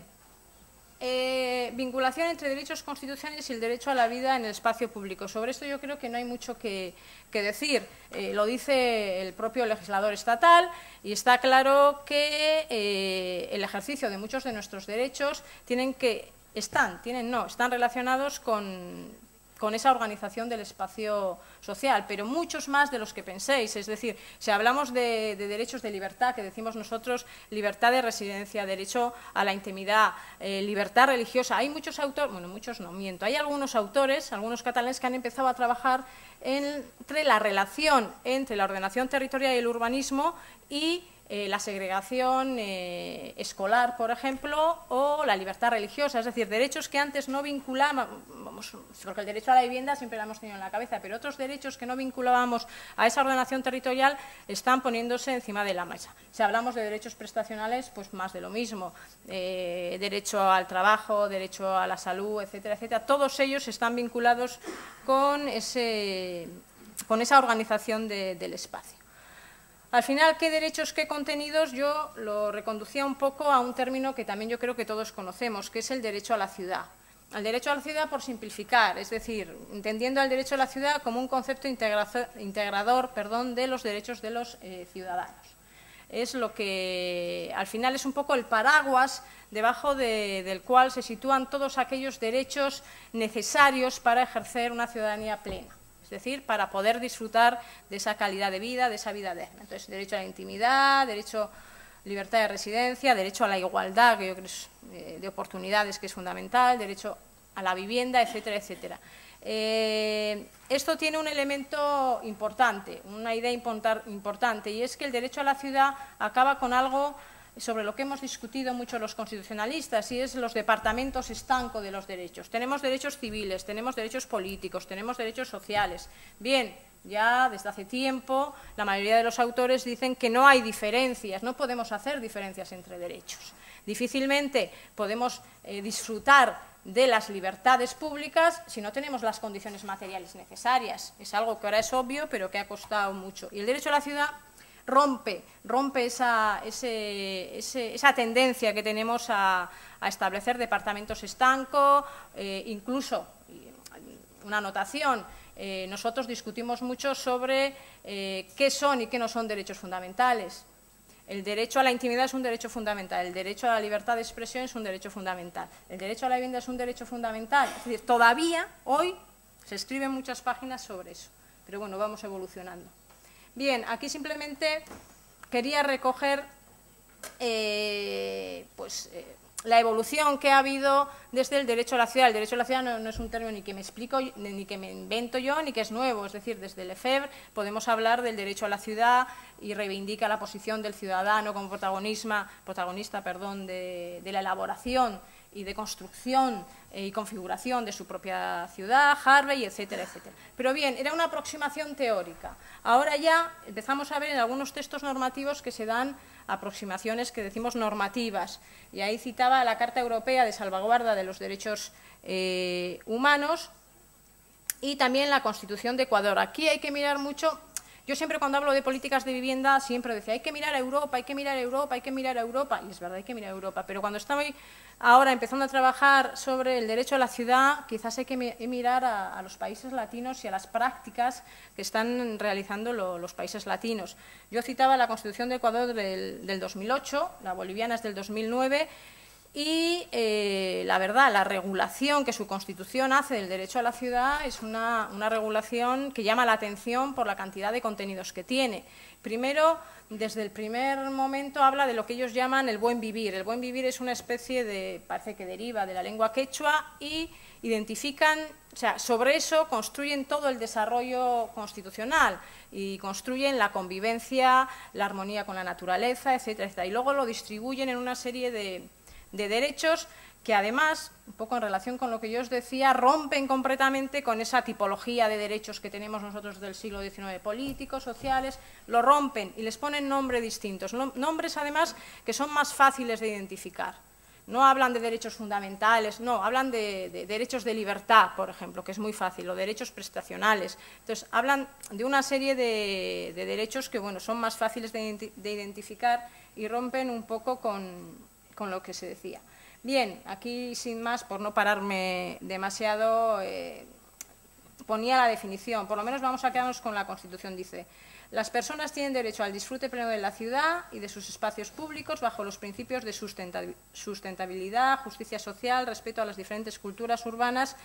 eh, vinculación entre derechos constitucionales y el derecho a la vida en el espacio público. Sobre esto yo creo que no hay mucho que, decir. Eh, lo dice el propio legislador estatal y está claro que el ejercicio de muchos de nuestros derechos tienen que están, tienen no, están relacionados con con esa organización del espacio social, pero muchos más de los que penséis. Es decir, si hablamos de, derechos de libertad, que decimos nosotros libertad de residencia, derecho a la intimidad, eh, libertad religiosa, hay muchos autores, bueno, muchos no miento, hay algunos autores, algunos catalanes que han empezado a trabajar entre la relación entre la ordenación territorial y el urbanismo y eh, la segregación eh, escolar, por ejemplo, o la libertad religiosa, es decir, derechos que antes no vinculábamos, porque el derecho a la vivienda siempre lo hemos tenido en la cabeza, pero otros derechos que no vinculábamos a esa ordenación territorial están poniéndose encima de la mesa. Si hablamos de derechos prestacionales, pues más de lo mismo, eh, derecho al trabajo, derecho a la salud, etcétera, etcétera, todos ellos están vinculados con, ese, con esa organización del espacio. Al final, ¿qué derechos, qué contenidos? Yo lo reconducía un poco a un término que también yo creo que todos conocemos, que es el derecho a la ciudad. El derecho a la ciudad por simplificar, es decir, entendiendo el derecho a la ciudad como un concepto integrador perdón, de los derechos de los eh, ciudadanos. Es lo que al final es un poco el paraguas debajo del cual se sitúan todos aquellos derechos necesarios para ejercer una ciudadanía plena es decir, para poder disfrutar de esa calidad de vida, de esa vida digna. Entonces, derecho a la intimidad, derecho a libertad de residencia, derecho a la igualdad, que yo creo es, eh, de oportunidades, que es fundamental, derecho a la vivienda, etcétera, etcétera. Eh, esto tiene un elemento importante, una idea importante, y es que el derecho a la ciudad acaba con algo sobre lo que hemos discutido mucho los constitucionalistas y es los departamentos estanco de los derechos. Tenemos derechos civiles, tenemos derechos políticos, tenemos derechos sociales. Bien, ya desde hace tiempo la mayoría de los autores dicen que no hay diferencias, no podemos hacer diferencias entre derechos. Difícilmente podemos eh, disfrutar de las libertades públicas si no tenemos las condiciones materiales necesarias. Es algo que ahora es obvio, pero que ha costado mucho. Y el derecho a la ciudad rompe, rompe esa, esa tendencia que tenemos a, establecer departamentos estancos, eh, incluso, una anotación, eh, nosotros discutimos mucho sobre eh, qué son y qué no son derechos fundamentales. El derecho a la intimidad es un derecho fundamental, el derecho a la libertad de expresión es un derecho fundamental, el derecho a la vivienda es un derecho fundamental. Es decir, todavía hoy se escriben muchas páginas sobre eso, pero bueno, vamos evolucionando. Bien, aquí simplemente quería recoger eh, pues, eh, la evolución que ha habido desde el derecho a la ciudad. El derecho a la ciudad no, es un término ni que me explico, ni que me invento yo, ni que es nuevo. Es decir, desde el EFEB podemos hablar del derecho a la ciudad y reivindica la posición del ciudadano como protagonista perdón, de, de la elaboración y de construcción eh, y configuración de su propia ciudad, Harvey, etcétera, etcétera. Pero bien, era una aproximación teórica. Ahora ya empezamos a ver en algunos textos normativos que se dan aproximaciones que decimos normativas. Y ahí citaba la Carta Europea de Salvaguarda de los Derechos eh, Humanos y también la Constitución de Ecuador. Aquí hay que mirar mucho yo siempre cuando hablo de políticas de vivienda siempre decía, hay que mirar a Europa, hay que mirar a Europa, hay que mirar a Europa, y es verdad, hay que mirar a Europa, pero cuando estoy ahora empezando a trabajar sobre el derecho a la ciudad, quizás hay que mirar a, los países latinos y a las prácticas que están realizando los países latinos. Yo citaba la Constitución de Ecuador del, del 2008, la boliviana es del 2009, y eh, la verdad, la regulación que su Constitución hace del derecho a la ciudad es una, regulación que llama la atención por la cantidad de contenidos que tiene. Primero, desde el primer momento habla de lo que ellos llaman el buen vivir. El buen vivir es una especie de, parece que deriva de la lengua quechua y identifican, o sea, sobre eso construyen todo el desarrollo constitucional y construyen la convivencia, la armonía con la naturaleza, etcétera, etcétera. Y luego lo distribuyen en una serie de de derechos que además, un poco en relación con lo que yo os decía, rompen completamente con esa tipología de derechos que tenemos nosotros del siglo XIX, políticos, sociales, lo rompen y les ponen nombres distintos, nombres además que son más fáciles de identificar. No hablan de derechos fundamentales, no, hablan de, derechos de libertad, por ejemplo, que es muy fácil, o derechos prestacionales. Entonces, hablan de una serie de, derechos que, bueno, son más fáciles de identificar y rompen un poco con, con lo que se decía. Bien, aquí sin más, por no pararme demasiado, eh, ponía la definición, por lo menos vamos a quedarnos con la Constitución, dice, las personas tienen derecho al disfrute pleno de la ciudad y de sus espacios públicos bajo los principios de sustentabilidad, justicia social, respeto a las diferentes culturas urbanas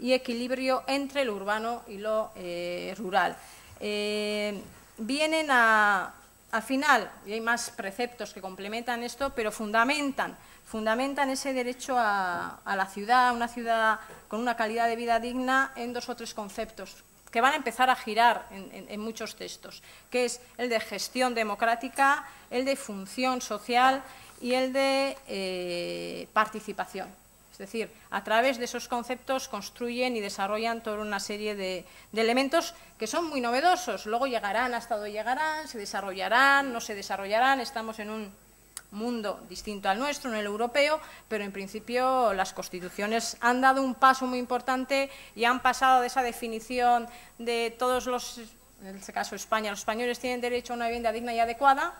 y equilibrio entre lo urbano y lo eh, rural. Eh, vienen a, al final, y hay más preceptos que complementan esto, pero fundamentan, fundamentan ese derecho a, la ciudad, a una ciudad con una calidad de vida digna en dos o tres conceptos que van a empezar a girar en, muchos textos, que es el de gestión democrática, el de función social y el de eh, participación. Es decir, a través de esos conceptos construyen y desarrollan toda una serie de, elementos que son muy novedosos. Luego llegarán hasta donde llegarán, se desarrollarán, no se desarrollarán. Estamos en un mundo distinto al nuestro, en el europeo, pero en principio las constituciones han dado un paso muy importante y han pasado de esa definición de todos los, en este caso España, los españoles tienen derecho a una vivienda digna y adecuada,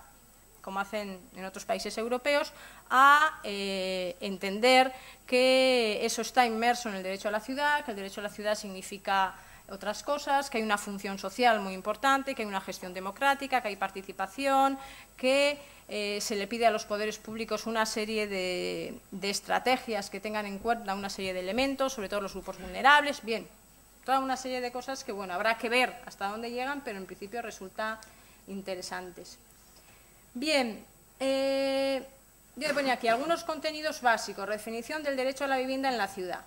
como hacen en otros países europeos, a eh, entender que eso está inmerso en el derecho a la ciudad, que el derecho a la ciudad significa otras cosas, que hay una función social muy importante, que hay una gestión democrática, que hay participación, que eh, se le pide a los poderes públicos una serie de, estrategias que tengan en cuenta una serie de elementos, sobre todo los grupos vulnerables, bien, toda una serie de cosas que bueno, habrá que ver hasta dónde llegan, pero en principio resulta interesantes. Bien, eh, yo ponía aquí algunos contenidos básicos, definición del derecho a la vivienda en la ciudad.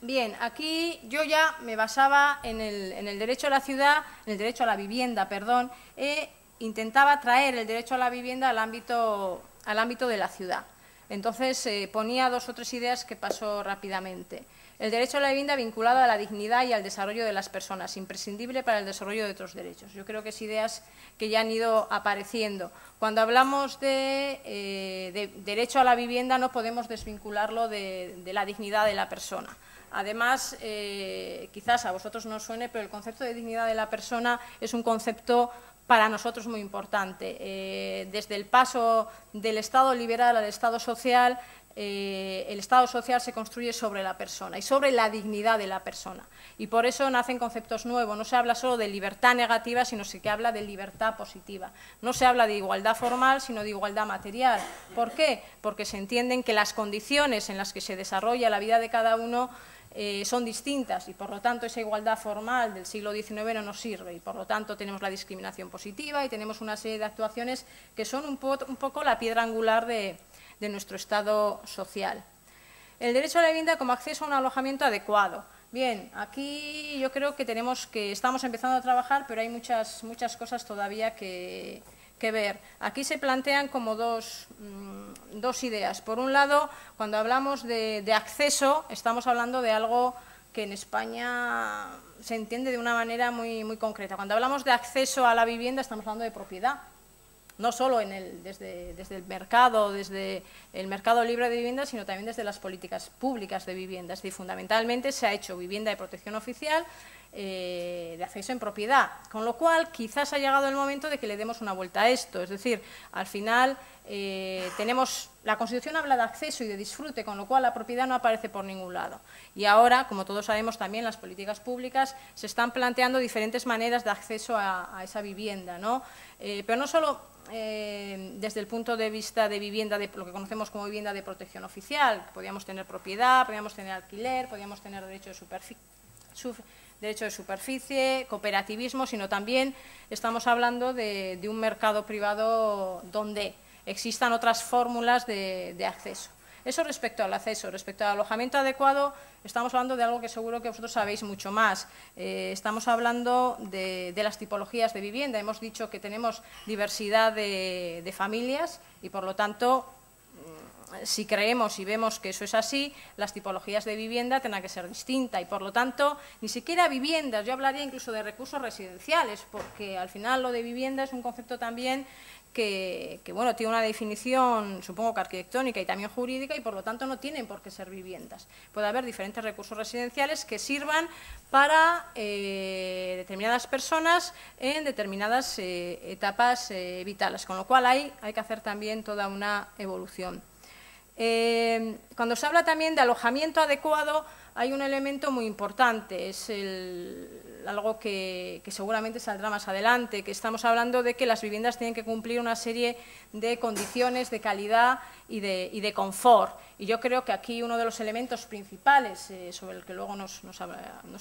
Bien, aquí yo ya me basaba en el, derecho a la ciudad, en el derecho a la vivienda, perdón, e intentaba traer el derecho a la vivienda al ámbito, al ámbito de la ciudad. Entonces eh, ponía dos o tres ideas que pasó rápidamente. El derecho a la vivienda vinculado a la dignidad y al desarrollo de las personas, imprescindible para el desarrollo de otros derechos. Yo creo que es ideas que ya han ido apareciendo. Cuando hablamos de, eh, derecho a la vivienda no podemos desvincularlo de, la dignidad de la persona. Además, eh, quizás a vosotros no suene, pero el concepto de dignidad de la persona es un concepto para nosotros muy importante. Eh, desde el paso del Estado liberal al Estado social, eh, el Estado social se construye sobre la persona y sobre la dignidad de la persona. Y por eso nacen conceptos nuevos. No se habla solo de libertad negativa, sino que habla de libertad positiva. No se habla de igualdad formal, sino de igualdad material. ¿Por qué? Porque se entienden que las condiciones en las que se desarrolla la vida de cada uno eh, son distintas y por lo tanto esa igualdad formal del siglo XIX no nos sirve y por lo tanto tenemos la discriminación positiva y tenemos una serie de actuaciones que son un, poco la piedra angular de, de nuestro Estado social. El derecho a la vivienda como acceso a un alojamiento adecuado. Bien, aquí yo creo que tenemos que estamos empezando a trabajar, pero hay muchas, muchas cosas todavía que, ver. Aquí se plantean como dos, mm, dos, ideas. Por un lado, cuando hablamos de, de acceso, estamos hablando de algo que en España se entiende de una manera muy, muy concreta. Cuando hablamos de acceso a la vivienda, estamos hablando de propiedad no solo en el, desde, desde, el mercado, desde el mercado libre de vivienda, sino también desde las políticas públicas de vivienda. Es decir, fundamentalmente se ha hecho vivienda de protección oficial eh, de acceso en propiedad, con lo cual quizás ha llegado el momento de que le demos una vuelta a esto. Es decir, al final eh, tenemos, la Constitución habla de acceso y de disfrute, con lo cual la propiedad no aparece por ningún lado. Y ahora, como todos sabemos también, las políticas públicas se están planteando diferentes maneras de acceso a, esa vivienda, ¿no? Eh, pero no solo desde el punto de vista de vivienda, de lo que conocemos como vivienda de protección oficial. Podríamos tener propiedad, podríamos tener alquiler, podríamos tener derecho de, superficie, derecho de superficie, cooperativismo, sino también estamos hablando de, un mercado privado donde existan otras fórmulas de acceso. Eso respecto al acceso. Respecto al alojamiento adecuado, estamos hablando de algo que seguro que vosotros sabéis mucho más. Eh, estamos hablando de, las tipologías de vivienda. Hemos dicho que tenemos diversidad de, familias y, por lo tanto, si creemos y vemos que eso es así, las tipologías de vivienda tendrán que ser distintas y, por lo tanto, ni siquiera viviendas, yo hablaría incluso de recursos residenciales, porque al final lo de vivienda es un concepto también que, bueno, tiene una definición, supongo que arquitectónica y también jurídica, y por lo tanto no tienen por qué ser viviendas. Puede haber diferentes recursos residenciales que sirvan para eh, determinadas personas en determinadas eh, etapas eh, vitales, con lo cual hay que hacer también toda una evolución. Cuando se habla también de alojamiento adecuado, hay un elemento muy importante, es el, algo que, seguramente saldrá más adelante, que estamos hablando de que las viviendas tienen que cumplir una serie de condiciones de calidad y de, confort. Y yo creo que aquí uno de los elementos principales, eh, sobre el que luego nos,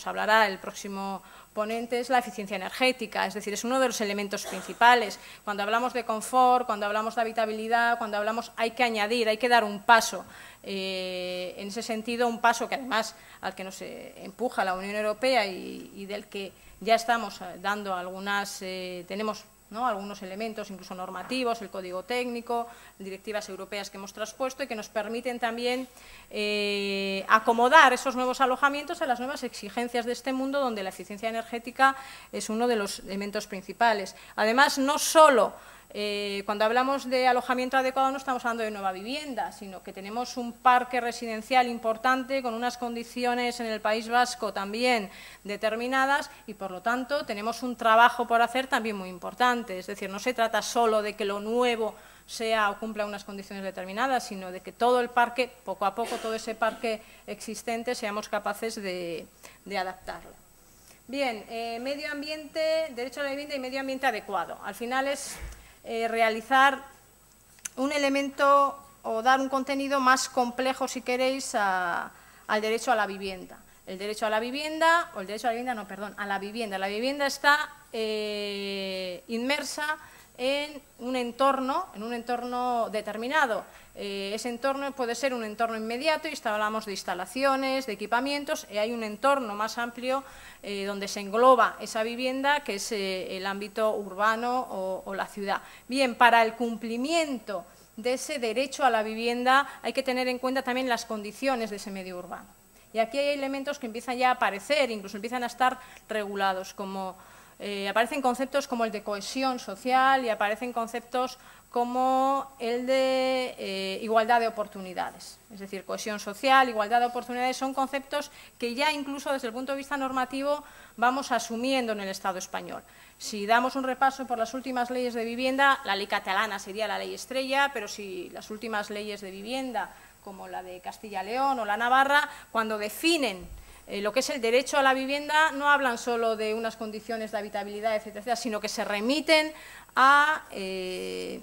hablará el próximo ponente, es la eficiencia energética. Es decir, es uno de los elementos principales. Cuando hablamos de confort, cuando hablamos de habitabilidad, cuando hablamos hay que añadir, hay que dar un paso. Eh, en ese sentido, un paso que además al que nos eh, empuja la Unión Europea y, del que ya estamos dando algunas, tenemos algunos elementos incluso normativos, el código técnico, directivas europeas que hemos traspuesto y que nos permiten también eh, acomodar esos nuevos alojamientos a las nuevas exigencias de este mundo donde la eficiencia energética es uno de los elementos principales. Además, no solo eh, cuando hablamos de alojamiento adecuado no estamos hablando de nueva vivienda, sino que tenemos un parque residencial importante con unas condiciones en el País Vasco también determinadas y, por lo tanto, tenemos un trabajo por hacer también muy importante. Es decir, no se trata solo de que lo nuevo sea o cumpla unas condiciones determinadas, sino de que todo el parque, poco a poco, todo ese parque existente, seamos capaces de, adaptarlo. Bien, eh, medio ambiente, derecho a la vivienda y medio ambiente adecuado. Al final es eh, realizar un elemento o dar un contenido más complejo, si queréis, al derecho a la vivienda. El derecho a la vivienda, o el derecho a la vivienda, no, perdón, a la vivienda. La vivienda está eh, inmersa en un entorno, en un entorno determinado. Eh, ese entorno puede ser un entorno inmediato, y hablamos de instalaciones, de equipamientos, y hay un entorno más amplio eh, donde se engloba esa vivienda, que es eh, el ámbito urbano o, o la ciudad. Bien, para el cumplimiento de ese derecho a la vivienda hay que tener en cuenta también las condiciones de ese medio urbano. Y aquí hay elementos que empiezan ya a aparecer, incluso empiezan a estar regulados, como eh, aparecen conceptos como el de cohesión social y aparecen conceptos como el de eh, igualdad de oportunidades. Es decir, cohesión social, igualdad de oportunidades son conceptos que ya incluso desde el punto de vista normativo vamos asumiendo en el Estado español. Si damos un repaso por las últimas leyes de vivienda, la ley catalana sería la ley estrella, pero si las últimas leyes de vivienda, como la de Castilla-León o la Navarra, cuando definen eh, lo que es el derecho a la vivienda no hablan solo de unas condiciones de habitabilidad, etcétera, sino que se remiten a, eh,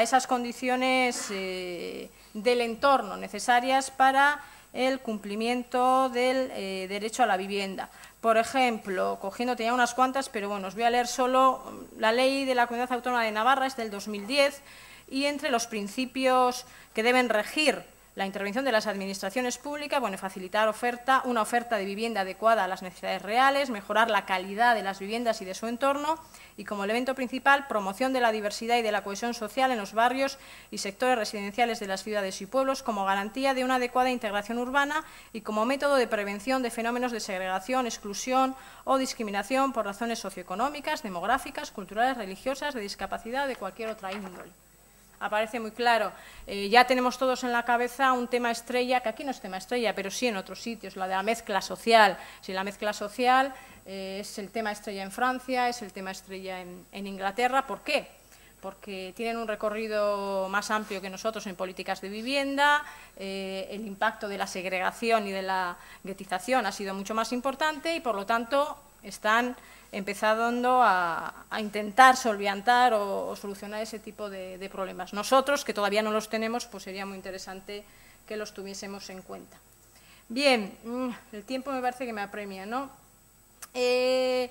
esas condiciones eh, del entorno necesarias para el cumplimiento del derecho a la vivienda. Por ejemplo, cogiendo, tenía unas cuantas, pero bueno, os voy a leer solo la ley de la Comunidad Autónoma de Navarra, es del 2010, y entre los principios que deben regir la intervención de las administraciones públicas, bueno, facilitar oferta, una oferta de vivienda adecuada a las necesidades reales, mejorar la calidad de las viviendas y de su entorno y, como elemento principal, promoción de la diversidad y de la cohesión social en los barrios y sectores residenciales de las ciudades y pueblos como garantía de una adecuada integración urbana y como método de prevención de fenómenos de segregación, exclusión o discriminación por razones socioeconómicas, demográficas, culturales, religiosas, de discapacidad o de cualquier otra índole aparece muy claro. Eh, ya tenemos todos en la cabeza un tema estrella, que aquí no es tema estrella, pero sí en otros sitios, la de la mezcla social. Si la mezcla social eh, es el tema estrella en Francia, es el tema estrella en, Inglaterra. ¿Por qué? Porque tienen un recorrido más amplio que nosotros en políticas de vivienda, eh, el impacto de la segregación y de la guetización ha sido mucho más importante y, por lo tanto, están empezando a, intentar solventar o, solucionar ese tipo de, problemas. Nosotros, que todavía no los tenemos, pues sería muy interesante que los tuviésemos en cuenta. Bien, mm, el tiempo me parece que me apremia, ¿no? Eh,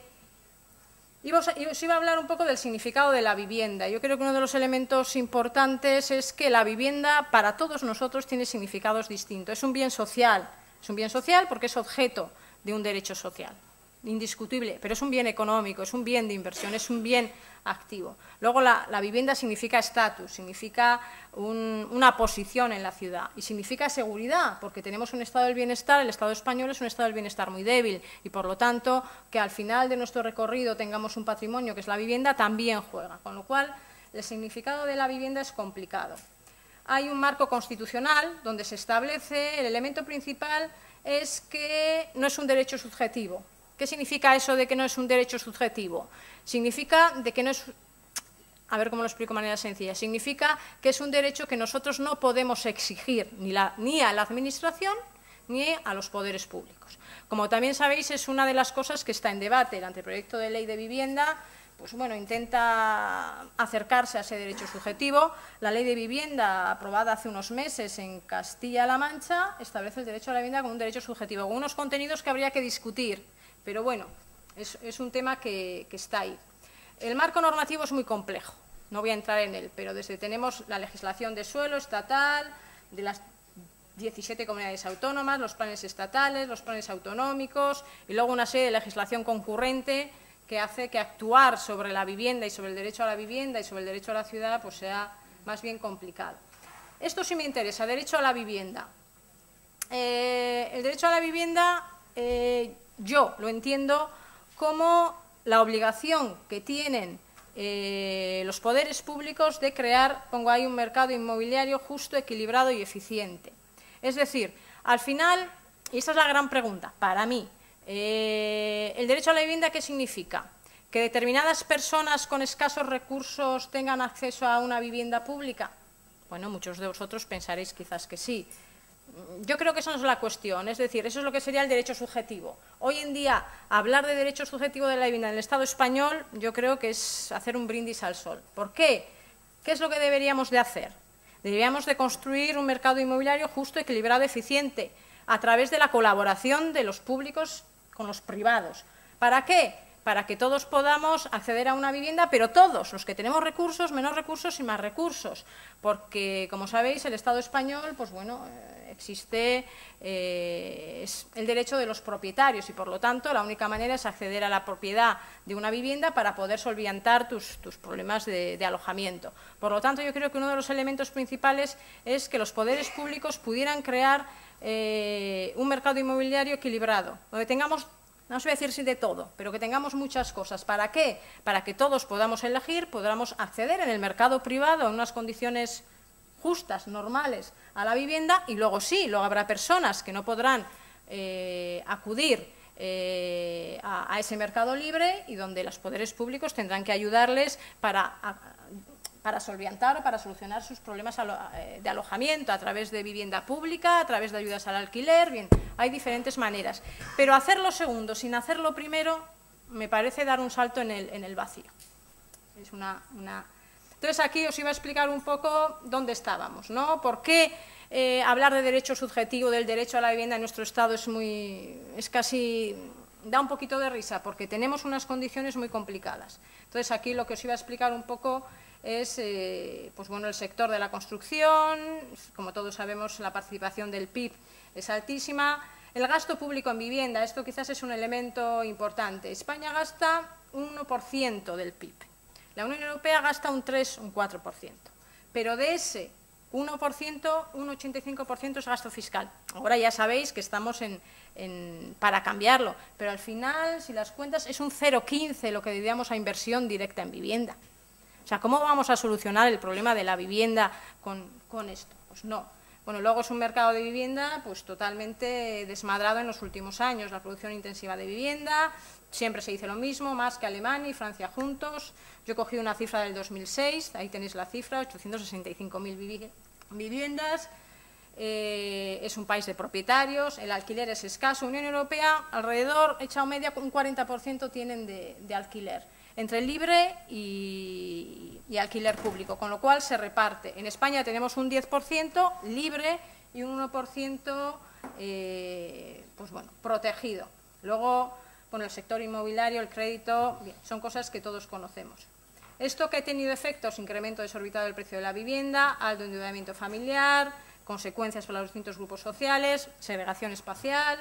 os iba a hablar un poco del significado de la vivienda. Yo creo que uno de los elementos importantes es que la vivienda para todos nosotros tiene significados distintos. Es un bien social, es un bien social porque es objeto de un derecho social indiscutible, pero es un bien económico, es un bien de inversión, es un bien activo. Luego la, vivienda significa estatus, significa una posición en la ciudad y significa seguridad, porque tenemos un estado del bienestar, el estado español es un estado del bienestar muy débil y por lo tanto que al final de nuestro recorrido tengamos un patrimonio que es la vivienda también juega, con lo cual el significado de la vivienda es complicado. Hay un marco constitucional donde se establece, el elemento principal es que no es un derecho subjetivo, ¿Qué significa eso de que no es un derecho subjetivo? Significa de que no es a ver cómo lo explico de manera sencilla, significa que es un derecho que nosotros no podemos exigir ni, ni, a la Administración ni a los poderes públicos. Como también sabéis, es una de las cosas que está en debate. El anteproyecto de ley de vivienda pues bueno, intenta acercarse a ese derecho subjetivo. La ley de vivienda, aprobada hace unos meses en Castilla-La Mancha, establece el derecho a la vivienda como un derecho subjetivo, con unos contenidos que habría que discutir pero bueno, es, un tema que, está ahí. El marco normativo es muy complejo, no voy a entrar en él, pero desde tenemos la legislación de suelo estatal, de las 17 comunidades autónomas, los planes estatales, los planes autonómicos y luego una serie de legislación concurrente que hace que actuar sobre la vivienda y sobre el derecho a la vivienda y sobre el derecho a la ciudad pues sea más bien complicado. Esto sí me interesa, derecho a la vivienda. Eh, el derecho a la vivienda eh, yo lo entiendo como la obligación que tienen eh, los poderes públicos de crear, pongo ahí, un mercado inmobiliario justo, equilibrado y eficiente. Es decir, al final, y esta es la gran pregunta, para mí, eh, ¿el derecho a la vivienda qué significa? ¿Que determinadas personas con escasos recursos tengan acceso a una vivienda pública? Bueno, muchos de vosotros pensaréis quizás que sí yo creo que esa no es la cuestión, es decir, eso es lo que sería el derecho subjetivo. Hoy en día, hablar de derecho subjetivo de la vivienda en el Estado español, yo creo que es hacer un brindis al sol. ¿Por qué? ¿Qué es lo que deberíamos de hacer? Deberíamos de construir un mercado inmobiliario justo, equilibrado, eficiente, a través de la colaboración de los públicos con los privados. ¿Para qué? Para que todos podamos acceder a una vivienda, pero todos, los que tenemos recursos, menos recursos y más recursos. Porque, como sabéis, el Estado español, pues bueno, existe eh, el derecho de los propietarios y, por lo tanto, la única manera es acceder a la propiedad de una vivienda para poder solventar tus, problemas de, alojamiento. Por lo tanto, yo creo que uno de los elementos principales es que los poderes públicos pudieran crear eh, un mercado inmobiliario equilibrado, donde tengamos no os voy a decir sí de todo, pero que tengamos muchas cosas. ¿Para qué? Para que todos podamos elegir, podamos acceder en el mercado privado en unas condiciones justas, normales a la vivienda y luego sí, luego habrá personas que no podrán eh, acudir eh, a, ese mercado libre y donde los poderes públicos tendrán que ayudarles para, para solventar o para solucionar sus problemas eh, de alojamiento a través de vivienda pública, a través de ayudas al alquiler, bien, hay diferentes maneras. Pero hacerlo segundo sin hacerlo primero me parece dar un salto en el, el vacío. Es una, una entonces aquí os iba a explicar un poco dónde estábamos, ¿no? ¿Por qué eh, hablar de derecho subjetivo, del derecho a la vivienda en nuestro Estado es muy, es casi, da un poquito de risa, porque tenemos unas condiciones muy complicadas. Entonces aquí lo que os iba a explicar un poco es eh, pues bueno, el sector de la construcción, como todos sabemos la participación del PIB es altísima, el gasto público en vivienda, esto quizás es un elemento importante. España gasta un 1% del PIB, la Unión Europea gasta un 3, un 4%, pero de ese 1%, un 85% es gasto fiscal. Ahora ya sabéis que estamos en, para cambiarlo, pero al final, si las cuentas, es un 0,15 lo que diríamos a inversión directa en vivienda. O sea, ¿cómo vamos a solucionar el problema de la vivienda con, con esto? Pues no. Bueno, luego es un mercado de vivienda pues totalmente desmadrado en los últimos años. La producción intensiva de vivienda, siempre se dice lo mismo, más que Alemania y Francia juntos. Yo cogido una cifra del 2006, ahí tenéis la cifra, 865.000 viviendas. Eh, es un país de propietarios, el alquiler es escaso. Unión Europea, alrededor, echado media, un 40% tienen de, alquiler, entre libre y, alquiler público, con lo cual se reparte. En España tenemos un 10% libre y un 1% eh, pues bueno, protegido. Luego, con el sector inmobiliario, el crédito, son cosas que todos conocemos. Esto que ha tenido efectos, incremento desorbitado del precio de la vivienda, alto endeudamiento familiar, consecuencias para los distintos grupos sociales, segregación espacial.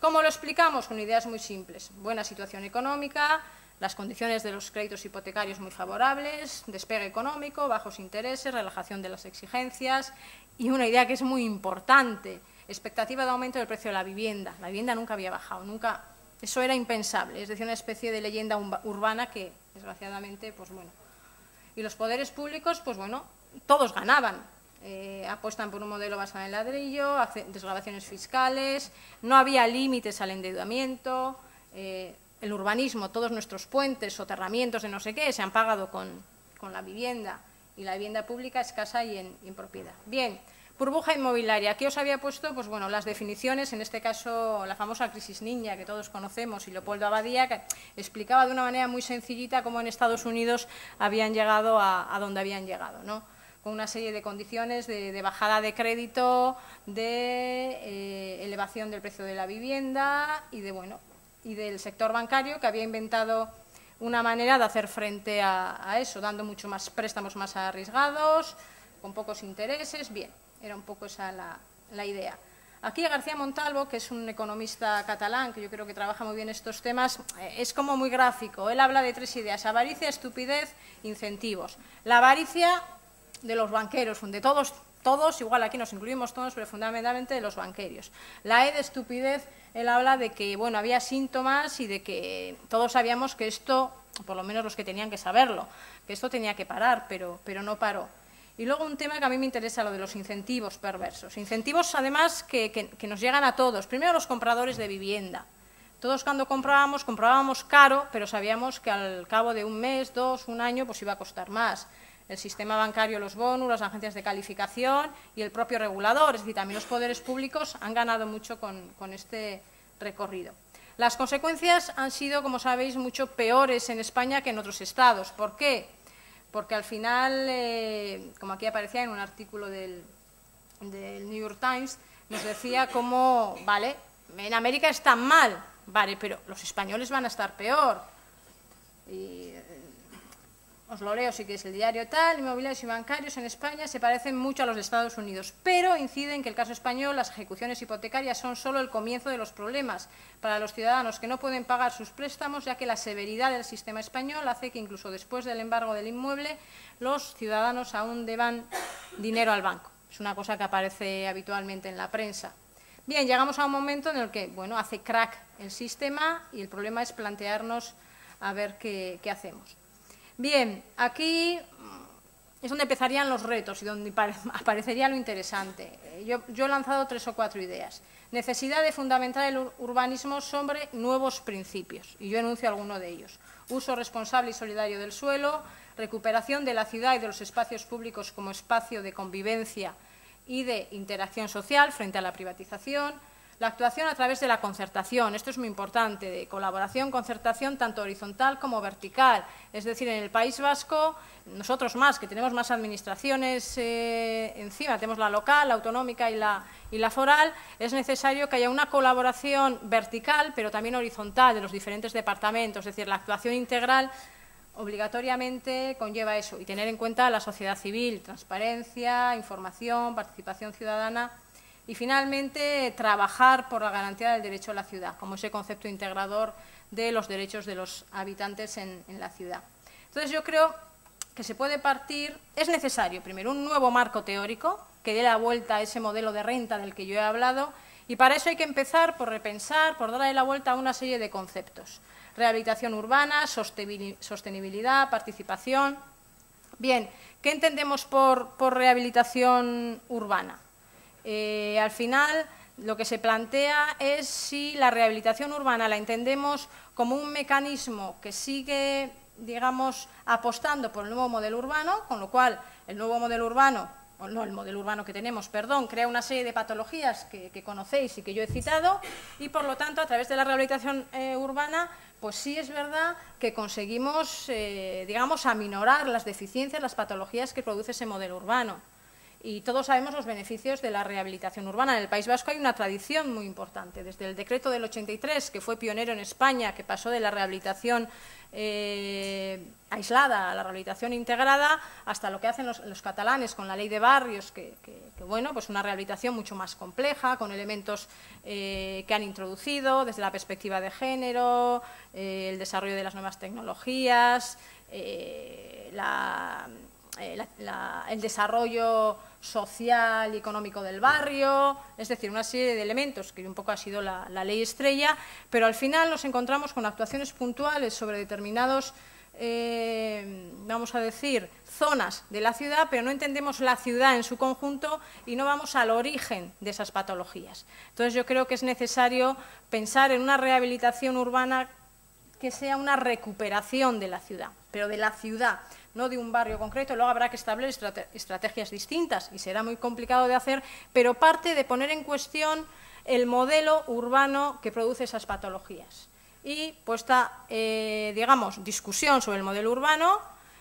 ¿Cómo lo explicamos? Con ideas muy simples. Buena situación económica, las condiciones de los créditos hipotecarios muy favorables, despegue económico, bajos intereses, relajación de las exigencias y una idea que es muy importante, expectativa de aumento del precio de la vivienda. La vivienda nunca había bajado, nunca, eso era impensable, es decir, una especie de leyenda urbana que, desgraciadamente, pues bueno. Y los poderes públicos, pues bueno, todos ganaban, eh, apuestan por un modelo basado en ladrillo, desgrabaciones fiscales, no había límites al endeudamiento, eh, el urbanismo, todos nuestros puentes, soterramientos de no sé qué, se han pagado con, la vivienda y la vivienda pública escasa y en, en, propiedad. Bien, burbuja inmobiliaria. Aquí os había puesto pues, bueno, las definiciones, en este caso la famosa crisis niña que todos conocemos y Leopoldo Abadía, que explicaba de una manera muy sencillita cómo en Estados Unidos habían llegado a, a donde habían llegado. ¿no? con una serie de condiciones de, bajada de crédito, de eh, elevación del precio de la vivienda y, de, bueno, y del sector bancario que había inventado una manera de hacer frente a, eso, dando mucho más préstamos más arriesgados, con pocos intereses. Bien, era un poco esa la, idea. Aquí García Montalvo, que es un economista catalán, que yo creo que trabaja muy bien estos temas, eh, es como muy gráfico. Él habla de tres ideas, avaricia, estupidez, incentivos. La avaricia de los banqueros, de todos, todos, igual aquí nos incluimos todos, pero fundamentalmente de los banqueros. La E de estupidez, él habla de que bueno, había síntomas y de que todos sabíamos que esto, por lo menos los que tenían que saberlo, que esto tenía que parar, pero, pero no paró. Y luego un tema que a mí me interesa, lo de los incentivos perversos. Incentivos, además, que, que nos llegan a todos. Primero, los compradores de vivienda. Todos cuando comprábamos, comprábamos caro, pero sabíamos que al cabo de un mes, dos, un año, pues iba a costar más el sistema bancario, los bonus, las agencias de calificación y el propio regulador. Es decir, también los poderes públicos han ganado mucho con, este recorrido. Las consecuencias han sido, como sabéis, mucho peores en España que en otros estados. ¿Por qué? Porque al final, eh, como aquí aparecía en un artículo del, New York Times, nos decía cómo, vale, en América están mal, vale, pero los españoles van a estar peor. Y os lo leo si queréis el diario tal, inmobiliarios y bancarios en España se parecen mucho a los de Estados Unidos, pero inciden que el caso español las ejecuciones hipotecarias son solo el comienzo de los problemas para los ciudadanos que no pueden pagar sus préstamos, ya que la severidad del sistema español hace que incluso después del embargo del inmueble los ciudadanos aún deban dinero al banco. Es una cosa que aparece habitualmente en la prensa. Bien, llegamos a un momento en el que bueno, hace crack el sistema y el problema es plantearnos a ver qué hacemos. Bien, aquí es donde empezarían los retos y donde (laughs) aparecería lo interesante. Yo, he lanzado tres o cuatro ideas. Necesidad de fundamentar el urbanismo sobre nuevos principios, y yo enuncio alguno de ellos. Uso responsable y solidario del suelo, recuperación de la ciudad y de los espacios públicos como espacio de convivencia y de interacción social frente a la privatización, la actuación a través de la concertación, esto es muy importante, de colaboración, concertación tanto horizontal como vertical. Es decir, en el País Vasco, nosotros más, que tenemos más administraciones eh, encima, tenemos la local, la autonómica y la, y la foral, es necesario que haya una colaboración vertical, pero también horizontal de los diferentes departamentos, es decir, la actuación integral obligatoriamente conlleva eso y tener en cuenta la sociedad civil, transparencia, información, participación ciudadana y finalmente trabajar por la garantía del derecho a la ciudad, como ese concepto integrador de los derechos de los habitantes en, la ciudad. Entonces yo creo que se puede partir, es necesario primero un nuevo marco teórico que dé la vuelta a ese modelo de renta del que yo he hablado y para eso hay que empezar por repensar, por darle la vuelta a una serie de conceptos rehabilitación urbana, sostenibilidad, participación. Bien, ¿qué entendemos por, rehabilitación urbana? Eh, al final, lo que se plantea es si la rehabilitación urbana la entendemos como un mecanismo que sigue, digamos, apostando por el nuevo modelo urbano, con lo cual el nuevo modelo urbano o no el modelo urbano que tenemos, perdón, crea una serie de patologías que, conocéis y que yo he citado y, por lo tanto, a través de la rehabilitación eh, urbana, pues sí es verdad que conseguimos, eh, digamos, aminorar las deficiencias, las patologías que produce ese modelo urbano y todos sabemos los beneficios de la rehabilitación urbana. En el País Vasco hay una tradición muy importante, desde el decreto del 83, que fue pionero en España, que pasó de la rehabilitación eh, aislada a la rehabilitación integrada, hasta lo que hacen los, catalanes con la ley de barrios, que, bueno, pues una rehabilitación mucho más compleja, con elementos eh, que han introducido desde la perspectiva de género, eh, el desarrollo de las nuevas tecnologías, la eh, el desarrollo social y económico del barrio, es decir, una serie de elementos que un poco ha sido la, ley estrella, pero al final nos encontramos con actuaciones puntuales sobre determinados, eh, vamos a decir, zonas de la ciudad, pero no entendemos la ciudad en su conjunto y no vamos al origen de esas patologías. Entonces yo creo que es necesario pensar en una rehabilitación urbana que sea una recuperación de la ciudad, pero de la ciudad, no de un barrio concreto. Luego habrá que establecer estrategias distintas y será muy complicado de hacer, pero parte de poner en cuestión el modelo urbano que produce esas patologías. Y puesta, eh, digamos, discusión sobre el modelo urbano,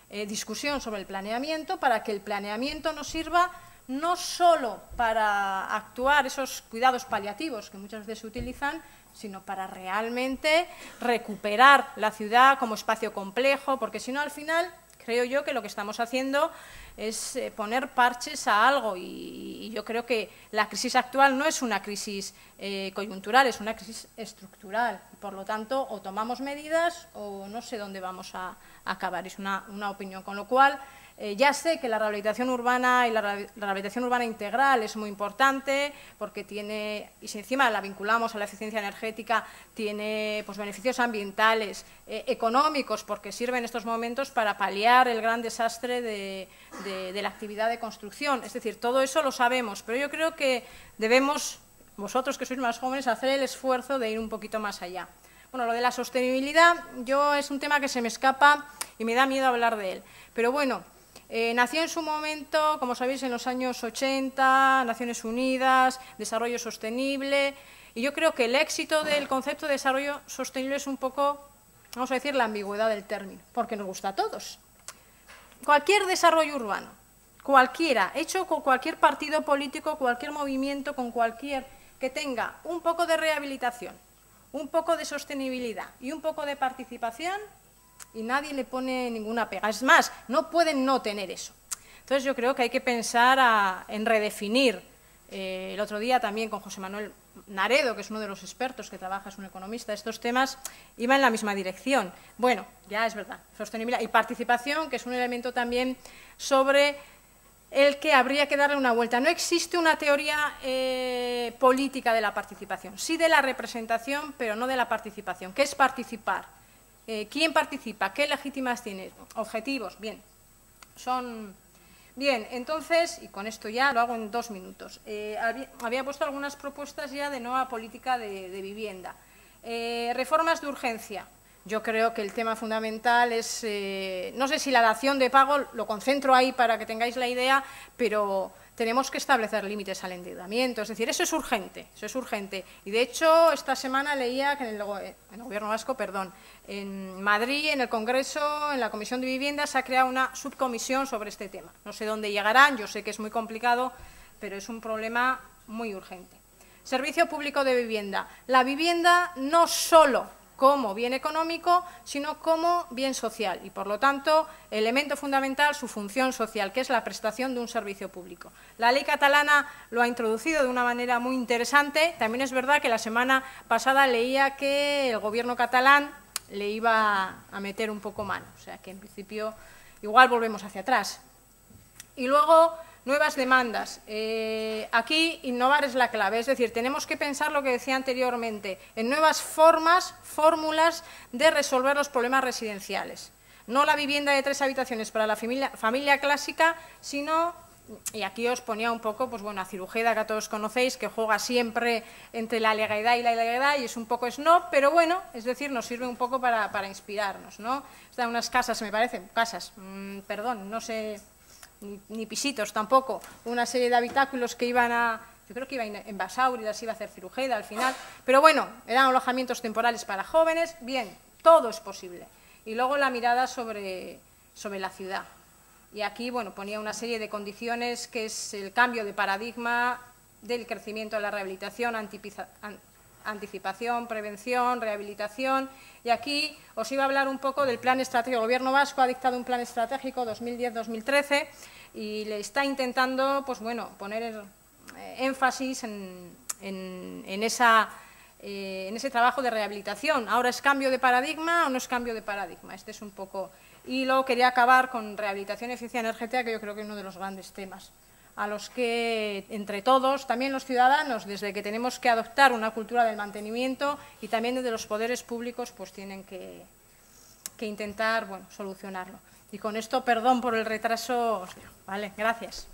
eh, discusión sobre el planeamiento, para que el planeamiento nos sirva no solo para actuar esos cuidados paliativos que muchas veces se utilizan, sino para realmente recuperar la ciudad como espacio complejo, porque si no al final creo yo que lo que estamos haciendo es eh, poner parches a algo y, yo creo que la crisis actual no es una crisis eh, coyuntural, es una crisis estructural. Por lo tanto, o tomamos medidas o no sé dónde vamos a, acabar. Es una, una opinión. Con lo cual, eh, ya sé que la rehabilitación urbana y la, rehabilitación urbana integral es muy importante porque tiene, y si encima la vinculamos a la eficiencia energética, tiene pues, beneficios ambientales, eh, económicos, porque sirve en estos momentos para paliar el gran desastre de, de la actividad de construcción. Es decir, todo eso lo sabemos, pero yo creo que debemos, vosotros que sois más jóvenes, hacer el esfuerzo de ir un poquito más allá. Bueno, lo de la sostenibilidad, yo es un tema que se me escapa y me da miedo hablar de él. Pero bueno, eh, nació en su momento, como sabéis, en los años 80, Naciones Unidas, desarrollo sostenible, y yo creo que el éxito del concepto de desarrollo sostenible es un poco, vamos a decir, la ambigüedad del término, porque nos gusta a todos. Cualquier desarrollo urbano, cualquiera, hecho con cualquier partido político, cualquier movimiento, con cualquier que tenga un poco de rehabilitación, un poco de sostenibilidad y un poco de participación, y nadie le pone ninguna pega. Es más, no pueden no tener eso. Entonces yo creo que hay que pensar en redefinir. Eh, el otro día también con José Manuel Naredo, que es uno de los expertos que trabaja, es un economista estos temas, iba en la misma dirección. Bueno, ya es verdad, sostenibilidad y participación, que es un elemento también sobre el que habría que darle una vuelta. No existe una teoría eh, política de la participación, sí de la representación, pero no de la participación. ¿Qué es participar? Eh, ¿Quién participa? ¿Qué legítimas tiene? Objetivos, bien. Son. Bien, entonces, y con esto ya lo hago en dos minutos. Eh, había, puesto algunas propuestas ya de nueva política de, vivienda. Eh, reformas de urgencia. Yo creo que el tema fundamental es, no sé si la dación de pago, lo concentro ahí para que tengáis la idea, pero tenemos que establecer límites al endeudamiento. Es decir, eso es urgente, eso es urgente. Y de hecho, esta semana leía que en el, Gobierno vasco, perdón, en Madrid, en el Congreso, en la Comisión de Vivienda, se ha creado una subcomisión sobre este tema. No sé dónde llegarán, yo sé que es muy complicado, pero es un problema muy urgente. Servicio público de vivienda. La vivienda no solo como bien económico, sino como bien social y, por lo tanto, elemento fundamental su función social, que es la prestación de un servicio público. La ley catalana lo ha introducido de una manera muy interesante. También es verdad que la semana pasada leía que el Gobierno catalán le iba a meter un poco mano, o sea que en principio igual volvemos hacia atrás. Y luego Nuevas demandas. Eh, aquí innovar es la clave, es decir, tenemos que pensar lo que decía anteriormente, en nuevas formas, fórmulas de resolver los problemas residenciales. No la vivienda de tres habitaciones para la familia, clásica, sino y aquí os ponía un poco, pues bueno, a Cirujeda, que todos conocéis, que juega siempre entre la legalidad y la ilegalidad y es un poco snob, pero bueno, es decir, nos sirve un poco para, inspirarnos, ¿no? Están unas casas, me parecen, casas, mm, perdón, no sé ni, pisitos tampoco, una serie de habitáculos que iban a, yo creo que iba en Basauri, las iba a hacer Cirujeda al final, pero bueno, eran alojamientos temporales para jóvenes, bien, todo es posible. Y luego la mirada sobre, sobre la ciudad. Y aquí, bueno, ponía una serie de condiciones que es el cambio de paradigma del crecimiento de la rehabilitación, anticipación, prevención, rehabilitación. Y aquí os iba a hablar un poco del plan estratégico. El Gobierno vasco ha dictado un plan estratégico 2010-2013 y le está intentando pues, bueno, poner eh, énfasis en, esa, eh, en ese trabajo de rehabilitación. ¿Ahora es cambio de paradigma o no es cambio de paradigma? Este es un poco... Y luego quería acabar con rehabilitación y eficiencia energética, que yo creo que es uno de los grandes temas a los que, entre todos, también los ciudadanos, desde que tenemos que adoptar una cultura del mantenimiento y también desde los poderes públicos, pues tienen que, intentar solucionarlo. Y con esto, perdón por el retraso, vale, gracias.